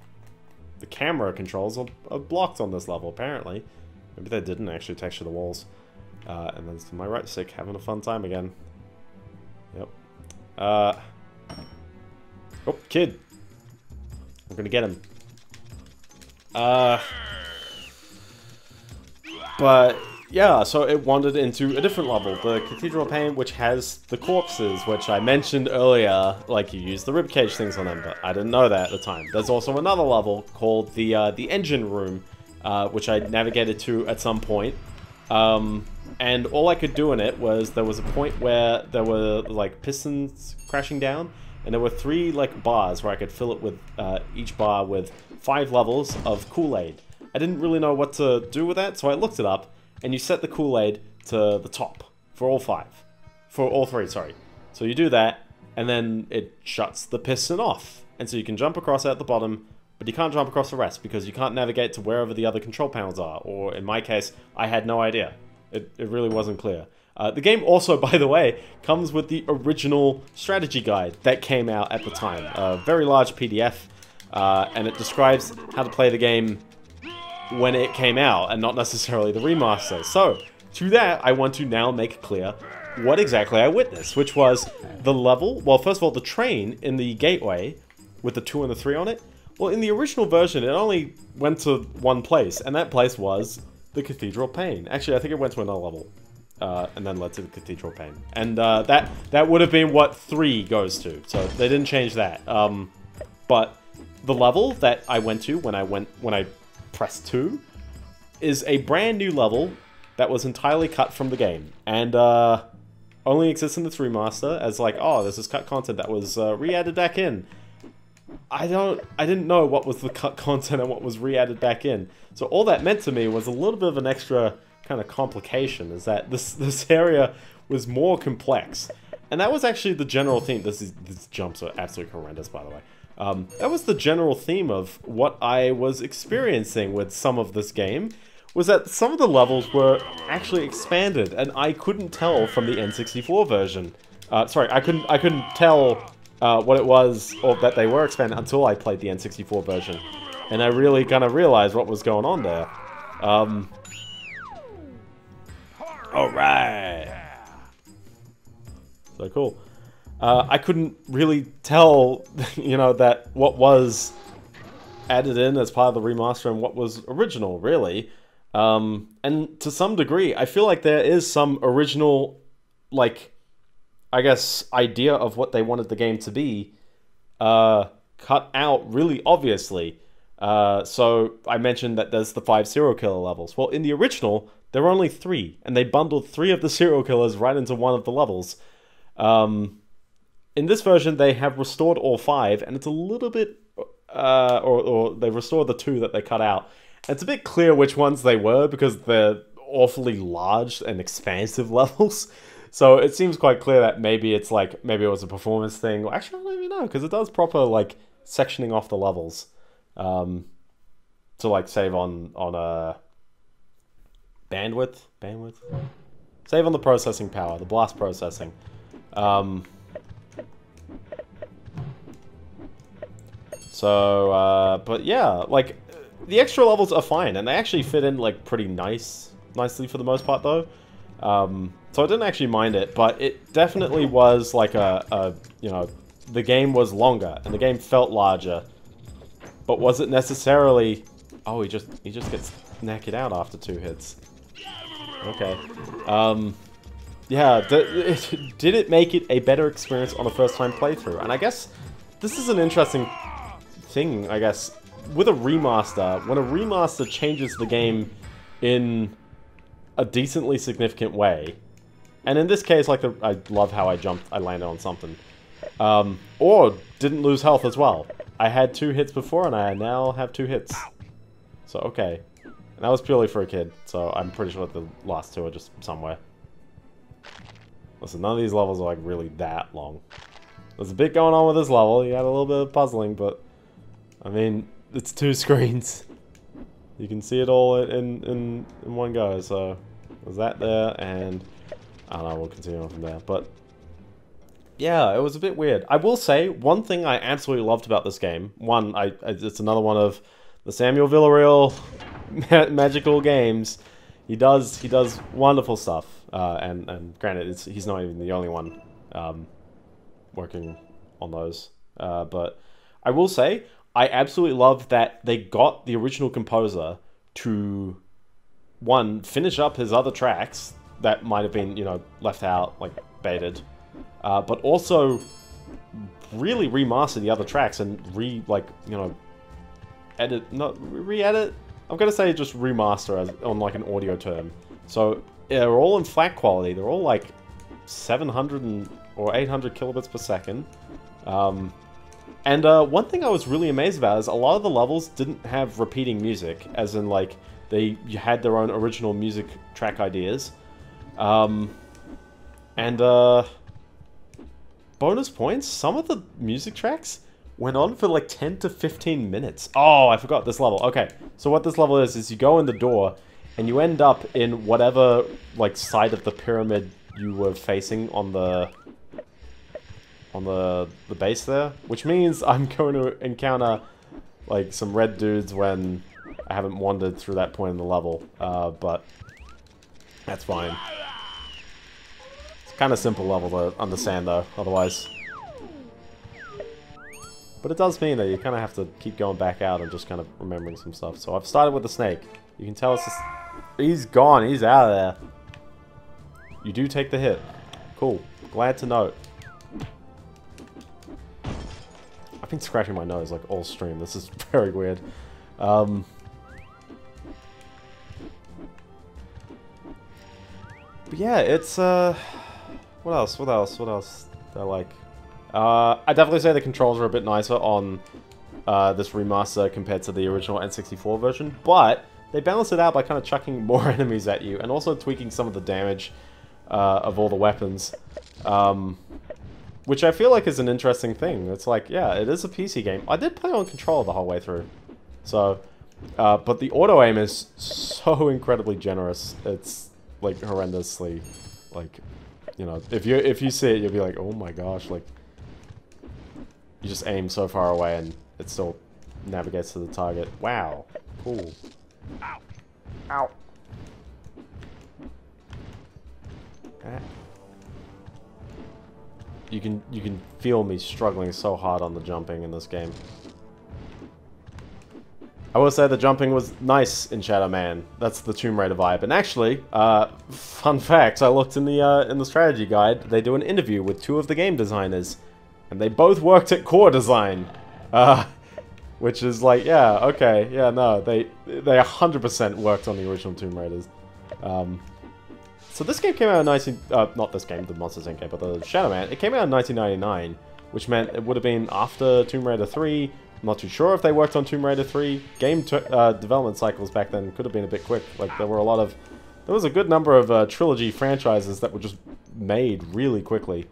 The camera controls are, are blocked on this level, apparently. Maybe they didn't actually texture the walls. Uh, and then to my right stick, having a fun time again. Yep. Uh... Oh, kid! I'm gonna get him. Uh... But yeah, so it wandered into a different level, the Cathedral Pain, which has the corpses, which I mentioned earlier, like you use the ribcage things on them, but I didn't know that at the time. There's also another level called the uh, the engine room, uh, which I navigated to at some point. Um, and all I could do in it was there was a point where there were like pistons crashing down, and there were three like bars where I could fill it with uh, each bar with five levels of Kool-Aid. I didn't really know what to do with that, so I looked it up, and you set the Kool-Aid to the top for all five. For all three, sorry. So you do that, and then it shuts the piston off. And so you can jump across at the bottom, but you can't jump across the rest because you can't navigate to wherever the other control panels are. Or in my case, I had no idea. It, it really wasn't clear. Uh, the game also, by the way, comes with the original strategy guide that came out at the time. A very large PDF, uh, and it describes how to play the game when it came out and not necessarily the remaster. So, to that, I want to now make clear what exactly I witnessed, which was the level, well, first of all, the train in the gateway with the 2 and the 3 on it. Well, in the original version, it only went to one place, and that place was the Cathedral Pain. Actually, I think it went to another level, uh, and then led to the Cathedral Pain. And uh, that that would have been what 3 goes to, so they didn't change that. Um, but the level that I went to when I went when I press 2 is a brand new level that was entirely cut from the game and uh, only exists in the 3 master as like, oh, this is cut content that was uh, re-added back in. I don't, I didn't know what was the cut content and what was re-added back in. So all that meant to me was a little bit of an extra kind of complication, is that this this area was more complex. And that was actually the general theme. This is these jumps are absolutely horrendous, by the way. Um, that was the general theme of what I was experiencing with some of this game, was that some of the levels were actually expanded, and I couldn't tell from the N64 version. Uh, sorry, I couldn't I couldn't tell uh, what it was, or that they were expanded until I played the N64 version. And I really kind of realized what was going on there. Um, Alright! So cool. Uh, I couldn't really tell, you know, that what was added in as part of the remaster and what was original, really. Um, and to some degree, I feel like there is some original, like, I guess, idea of what they wanted the game to be uh, cut out really obviously. Uh, so I mentioned that there's the five serial killer levels. Well, in the original, there were only three, and they bundled three of the serial killers right into one of the levels. Um, in this version, they have restored all five, and it's a little bit, uh, or, or they restored the two that they cut out. And it's a bit clear which ones they were because they're awfully large and expansive levels. So it seems quite clear that maybe it's like maybe it was a performance thing. Actually, I don't even know because it does proper like sectioning off the levels um, to like save on on a uh, bandwidth, bandwidth, save on the processing power, the blast processing. Um, So, uh, but yeah, like, the extra levels are fine, and they actually fit in, like, pretty nice, nicely for the most part, though. Um, so I didn't actually mind it, but it definitely was like a, a, you know, the game was longer and the game felt larger. But was it necessarily... Oh, he just he just gets knackered out after two hits. Okay. Um, yeah, did it make it a better experience on a first-time playthrough? And I guess this is an interesting thing, I guess. With a remaster, when a remaster changes the game in a decently significant way, and in this case, like, the, I love how I jumped, I landed on something. Um, or didn't lose health as well. I had two hits before, and I now have two hits. So, okay. And that was purely for a kid, so I'm pretty sure the last two are just somewhere. Listen, none of these levels are, like, really that long. There's a bit going on with this level. You had a little bit of puzzling, but... I mean, it's two screens. You can see it all in, in, in one go, so... There's that there, and... I don't know, we'll continue on from there. But yeah, it was a bit weird. I will say, one thing I absolutely loved about this game, one, I, it's another one of the Samuel Villarreal magical games. He does he does wonderful stuff, uh, and and granted, he's not even the only one um, working on those. Uh, but I will say, I absolutely love that they got the original composer to one finish up his other tracks that might have been you know left out, like baited, uh, but also really remaster the other tracks and re like you know edit not re-edit? I'm gonna say just remaster as, on like an audio term. So they're all in FLAC quality. They're all like 700 and, or 800 kilobits per second. Um, and uh, one thing i was really amazed about is a lot of the levels didn't have repeating music as in like they had their own original music track ideas um, and uh bonus points, some of the music tracks went on for like 10 to 15 minutes. Oh, I forgot this level. Okay, so what this level is, is you go in the door and you end up in whatever like side of the pyramid you were facing on the on the the base there, which means I'm going to encounter like some red dudes when I haven't wandered through that point in the level, uh, but that's fine. It's kind of simple level to understand though, otherwise. But it does mean that you kind of have to keep going back out and just kind of remembering some stuff. So I've started with the snake. You can tell it's just... He's gone. He's out of there. You do take the hit. Cool. Glad to note. Been scratching my nose like all stream. This is very weird. Um, but yeah, it's... Uh, what else? What else? What else? I like. Uh, I definitely say the controls are a bit nicer on uh, this remaster compared to the original N64 version, but they balance it out by kind of chucking more enemies at you and also tweaking some of the damage uh, of all the weapons. Um, which I feel like is an interesting thing. It's like, yeah, it is a PC game. I did play on controller the whole way through. So, uh, but the auto aim is so incredibly generous. It's like horrendously like you know, if you if you see it, you'll be like, oh my gosh, like you just aim so far away and it still navigates to the target. Wow, cool. Ow, ow. Ah. You can you can feel me struggling so hard on the jumping in this game. I will say the jumping was nice in Shadow Man. That's the Tomb Raider vibe. And actually, uh, fun fact, I looked in the uh, in the strategy guide. They do an interview with two of the game designers, and they both worked at Core Design, uh, which is like, yeah, okay, yeah, no, they they 100% worked on the original Tomb Raiders. Um, so this game came out in 19, uh, not this game, the Monsters Inc. game, but the Shadow Man. It came out in 1999, which meant it would have been after Tomb Raider 3 I'm not too sure if they worked on Tomb Raider 3. Game uh, development cycles back then could have been a bit quick. Like, there were a lot of... There was a good number of uh, trilogy franchises that were just made really quickly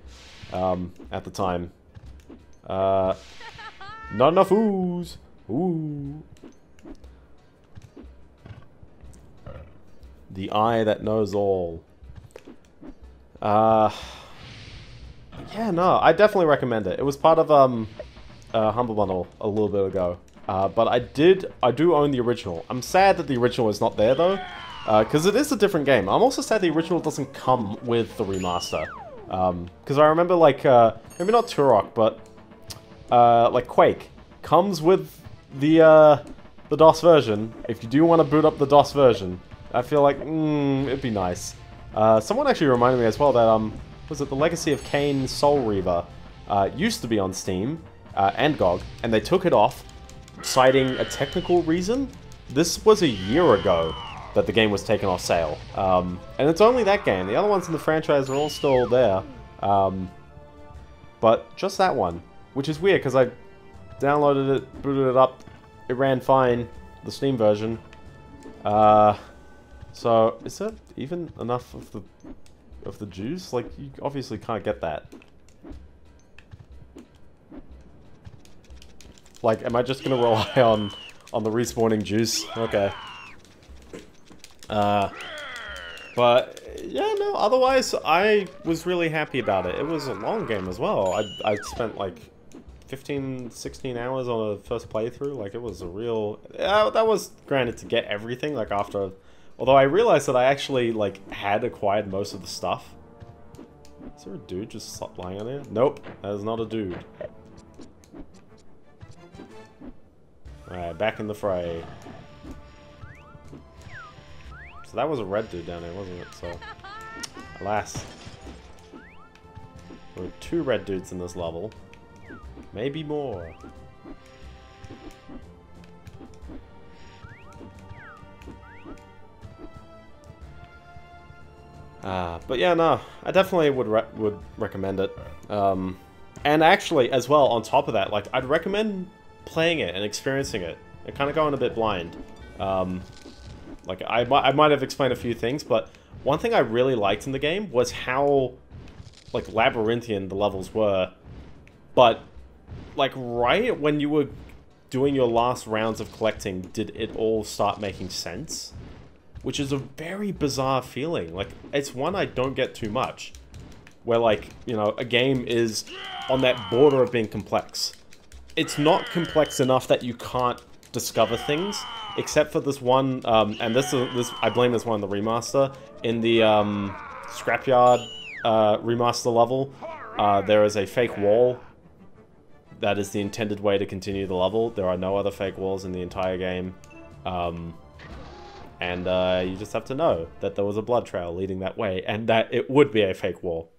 um, at the time. Uh, not enough ooze. Ooh. The eye that knows all. Uh, yeah, no, I definitely recommend it. It was part of um, uh, Humble Bundle a little bit ago. Uh, but I did, I do own the original. I'm sad that the original is not there though, Because it is a different game. I'm also sad the original doesn't come with the remaster. Because I remember, like, uh, maybe not Turok, but, uh, like, Quake comes with the, uh, the DOS version. If you do want to boot up the DOS version, I feel like, mm, it'd be nice. Uh, someone actually reminded me as well that, um, was it the Legacy of Kain Soul Reaver uh, used to be on Steam uh, and GOG, and they took it off, citing a technical reason. This was a year ago that the game was taken off sale. Um, and it's only that game. The other ones in the franchise are all still there. Um, but just that one, which is weird because I downloaded it, booted it up, it ran fine, the Steam version. Uh, so is that even enough of the of the juice? Like you obviously can't get that. Like, am I just gonna rely on on the respawning juice? Okay. Uh, but yeah, no. Otherwise, I was really happy about it. It was a long game as well. I I spent like 15, 16 hours on a first playthrough. Like it was a real. Uh, that was granted to get everything. Like after, although I realized that I actually like had acquired most of the stuff. Is there a dude just lying on there? Nope, that is not a dude. Alright, back in the fray. So that was a red dude down there, wasn't it? So, alas. There were two red dudes in this level. Maybe more. Uh, but yeah, no, I definitely would re would recommend it. Um, and actually, as well, on top of that, like, I'd recommend playing it and experiencing it and kind of going a bit blind. Um, like, I, I might have explained a few things, but one thing I really liked in the game was how, like, labyrinthian the levels were. But, like, right when you were doing your last rounds of collecting, did it all start making sense? Which is a very bizarre feeling. Like, it's one I don't get too much. Where, like, you know, a game is on that border of being complex. It's not complex enough that you can't discover things, except for this one, um, and this is this I blame this one in the remaster. In the um, scrapyard uh, remaster level, uh, there is a fake wall. That is the intended way to continue the level. There are no other fake walls in the entire game. Um, and uh, you just have to know that there was a blood trail leading that way, and that it would be a fake wall.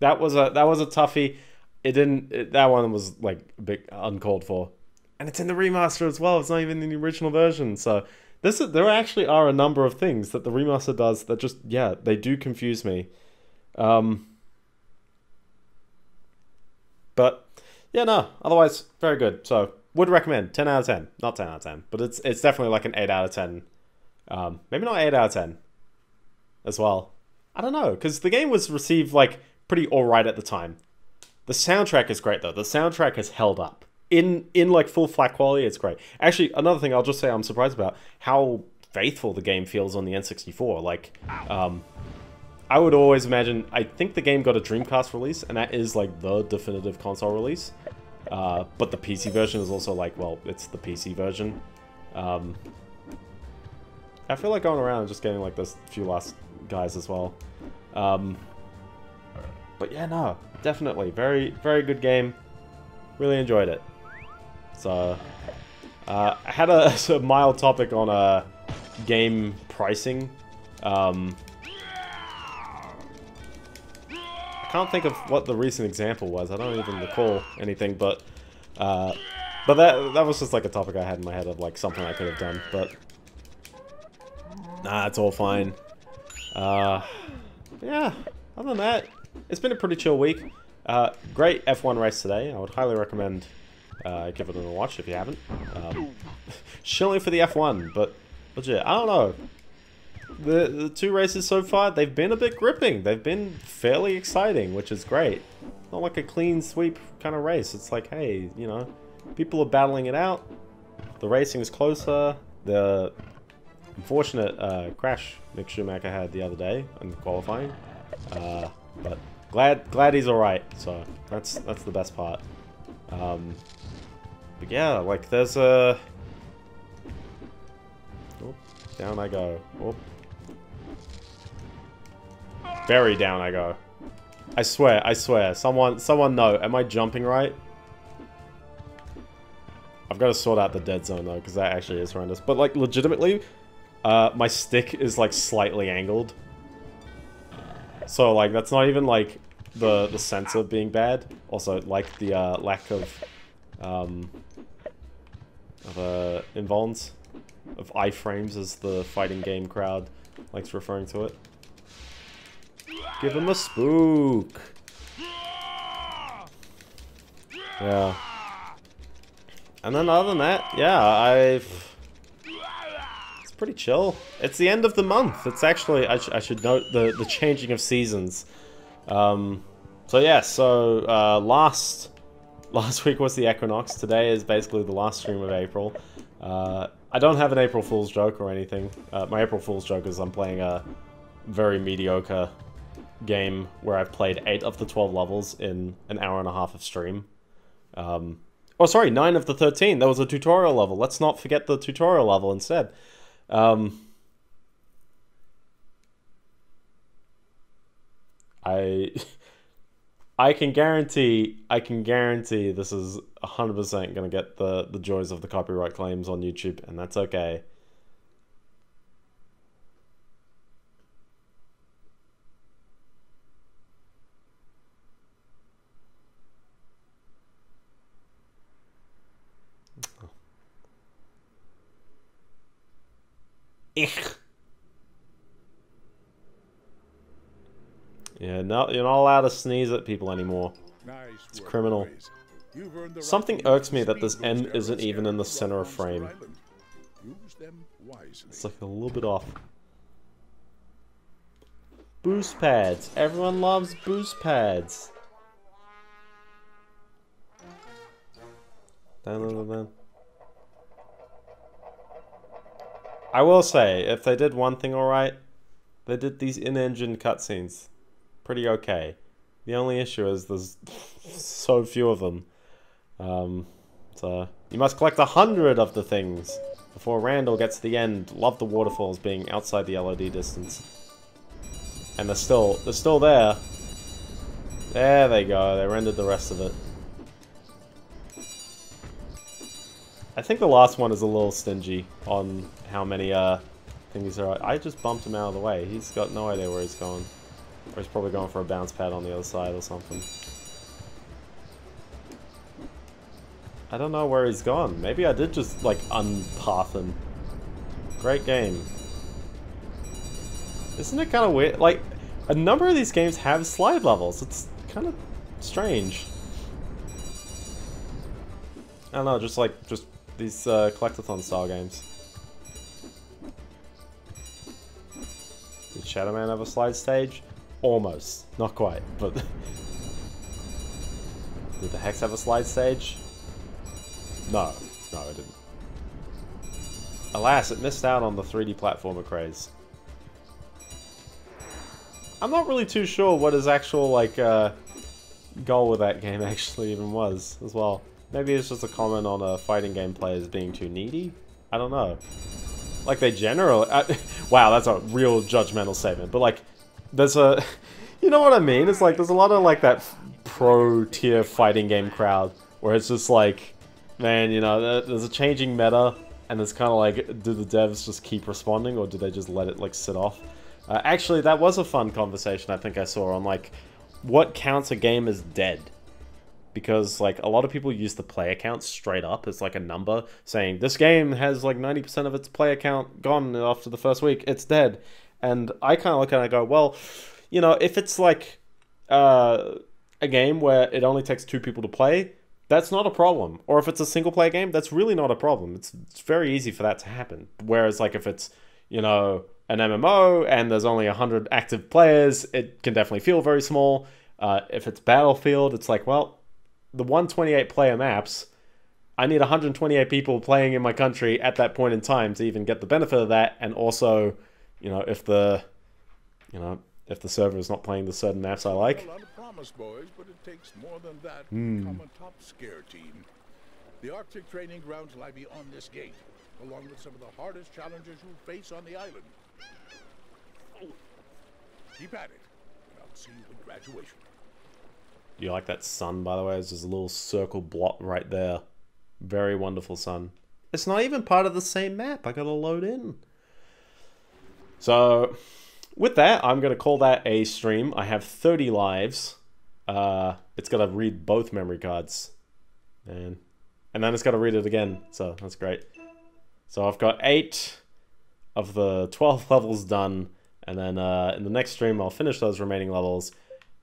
That was a that was a toughie. It didn't. It, that one was like a bit uncalled for, and it's in the remaster as well. It's not even in the original version. So this is, there actually are a number of things that the remaster does that just yeah they do confuse me. Um, but yeah, no. Otherwise, very good. So would recommend. Ten out of ten. Not ten out of ten, but it's it's definitely like an eight out of ten. Um, maybe not eight out of ten. As well. I don't know because the game was received like pretty alright at the time. The soundtrack is great though. The soundtrack has held up in in like full FLAC quality. It's great. Actually, another thing I'll just say I'm surprised about how faithful the game feels on the N64. Like, um, I would always imagine. I think the game got a Dreamcast release, and that is like the definitive console release. Uh, but the PC version is also like, well, it's the PC version. Um, I feel like going around and just getting like this few last guys as well. Um, but yeah, no, definitely. Very, very good game. Really enjoyed it. So, uh, I had a, a mild topic on uh, game pricing. Um, I can't think of what the recent example was. I don't even recall anything, but uh, but that that was just like a topic I had in my head of like something I could have done. But nah, it's all fine. Uh, yeah. Other than that, it's been a pretty chill week. Uh, great F1 race today. I would highly recommend uh, give it a watch if you haven't. Um, chilling for the F1, but legit, I don't know. The, the two races so far, they've been a bit gripping. They've been fairly exciting, which is great. Not like a clean sweep kind of race. It's like, hey, you know, people are battling it out. The racing is closer. The unfortunate uh, crash Mick Schumacher had the other day in qualifying. Uh, but glad glad he's all right. So that's that's the best part. Um, but yeah, like there's a. Oh, down I go. Oh, Very down I go. I swear, I swear. Someone, someone know. Am I jumping right? I've got to sort out the dead zone though, because that actually is horrendous. But like, legitimately, uh, my stick is like slightly angled. So like, that's not even like the the sensor being bad. Also, like the uh, lack of um, of uh, invulns of iframes as the fighting game crowd likes referring to it. Give him a spook. Yeah. And then other than that, yeah, I've... Pretty chill. It's the end of the month. It's actually, I, sh I should note the, the changing of seasons. Um, so yeah, so uh, last last week was the equinox. Today is basically the last stream of April. Uh, I don't have an April Fool's joke or anything. Uh, my April Fool's joke is I'm playing a very mediocre game where I've played 8 of the 12 levels in an hour and a half of stream. Um, oh, sorry, 9 of the 13. That was a tutorial level. Let's not forget the tutorial level instead. Um, I... I can guarantee, I can guarantee this is 100% going to get the, the joys of the copyright claims on YouTube, and that's okay. Ich. Yeah, no, you're not allowed to sneeze at people anymore. It's criminal. boys. You've earned the right Something irks me that this M isn't even in the center of frame. It's like a little bit off. Boost pads. Everyone loves boost pads. Dun, dun, dun, dun. I will say, if they did one thing alright, they did these in-engine cutscenes. Pretty okay. The only issue is there's so few of them. Um, so, you must collect a hundred of the things before Randall gets to the end. Love the waterfalls being outside the LOD distance. And they're still, they're still there. There they go, they rendered the rest of it. I think the last one is a little stingy on how many uh, things there are. I just bumped him out of the way. He's got no idea where he's going. Or he's probably going for a bounce pad on the other side or something. I don't know where he's gone. Maybe I did just, like, unpath him. Great game. Isn't it kind of weird? Like, a number of these games have slide levels. It's kind of strange. I don't know, just like, just these uh, collectathon style games. Did Shadow Man have a slide stage? Almost. Not quite, but... Did the Hex have a slide stage? No. No, it didn't. Alas, it missed out on the 3D platformer craze. I'm not really too sure what his actual, like, uh, goal with that game actually even was, as well. Maybe it's just a comment on a fighting game players being too needy? I don't know. Like, they generally... Uh, wow, that's a real judgmental statement, but, like, there's a... You know what I mean? It's like, there's a lot of, like, that pro-tier fighting game crowd, where it's just like, man, you know, there's a changing meta, and it's kind of like, do the devs just keep responding, or do they just let it, like, sit off? Uh, actually, that was a fun conversation I think I saw on, like, what counts a game as dead? Because, like, a lot of people use the player count straight up as, like, a number, saying, this game has, like, 90% of its player count gone after the first week, it's dead. And I kind of look at it and go, well, you know, if it's, like, uh, a game where it only takes two people to play, that's not a problem. Or if it's a single player game, that's really not a problem. It's, it's very easy for that to happen. Whereas, like, if it's, you know, an MMO and there's only 100 active players, it can definitely feel very small. Uh, if it's Battlefield, it's like, well, the 128 player maps, I need 128 people playing in my country at that point in time to even get the benefit of that. And also, you know, if the, you know, if the server is not playing the certain maps I like, A lot of promise, boys, but it takes more than that to hmm. become a top scare team. The Arctic training grounds lie beyond this gate, along with some of the hardest challenges you'll face on the island. Keep at it. and I'll see you at graduation. You like that sun, by the way? It's just a little circle blot right there. Very wonderful sun. It's not even part of the same map. I gotta load in. So, with that, I'm gonna call that a stream. I have 30 lives. Uh, it's gotta read both memory cards. And, and then it's gotta read it again. So, that's great. So I've got 8 of the 12 levels done. And then uh, in the next stream, I'll finish those remaining levels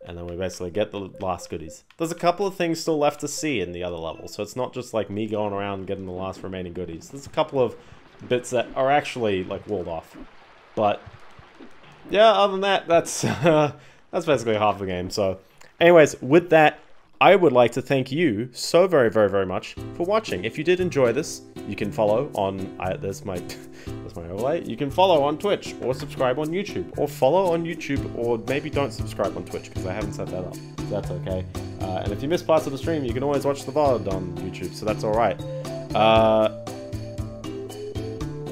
and then we basically get the last goodies. There's a couple of things still left to see in the other levels, so it's not just like me going around and getting the last remaining goodies. There's a couple of bits that are actually like walled off. But yeah, other than that, that's uh, that's basically half the game. So anyways, with that, I would like to thank you so very, very, very much for watching. If you did enjoy this, you can follow on, I, there's my, there's my overlay. You can follow on Twitch or subscribe on YouTube or follow on YouTube or maybe don't subscribe on Twitch because I haven't set that up. So that's okay. Uh, and if you miss parts of the stream, you can always watch the VOD on YouTube, so that's all right. Uh,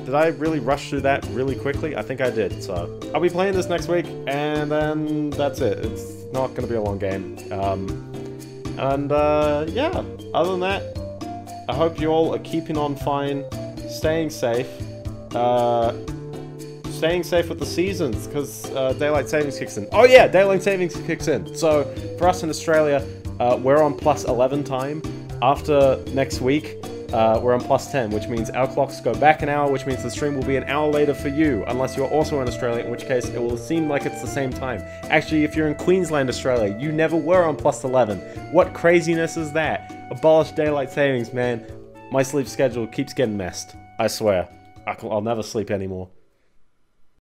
did I really rush through that really quickly? I think I did. So I'll be playing this next week, and then that's it. It's not going to be a long game. Um, and uh, yeah, other than that, I hope you all are keeping on fine, staying safe, uh, staying safe with the seasons because uh, daylight savings kicks in. Oh yeah, daylight savings kicks in. So for us in Australia, uh, we're on plus 11 time. After next week, uh, we're on plus 10, which means our clocks go back an hour, which means the stream will be an hour later for you, unless you're also in Australia, in which case it will seem like it's the same time. Actually, if you're in Queensland, Australia, you never were on plus 11. What craziness is that? Abolish daylight savings, man. My sleep schedule keeps getting messed. I swear. I'll never sleep anymore.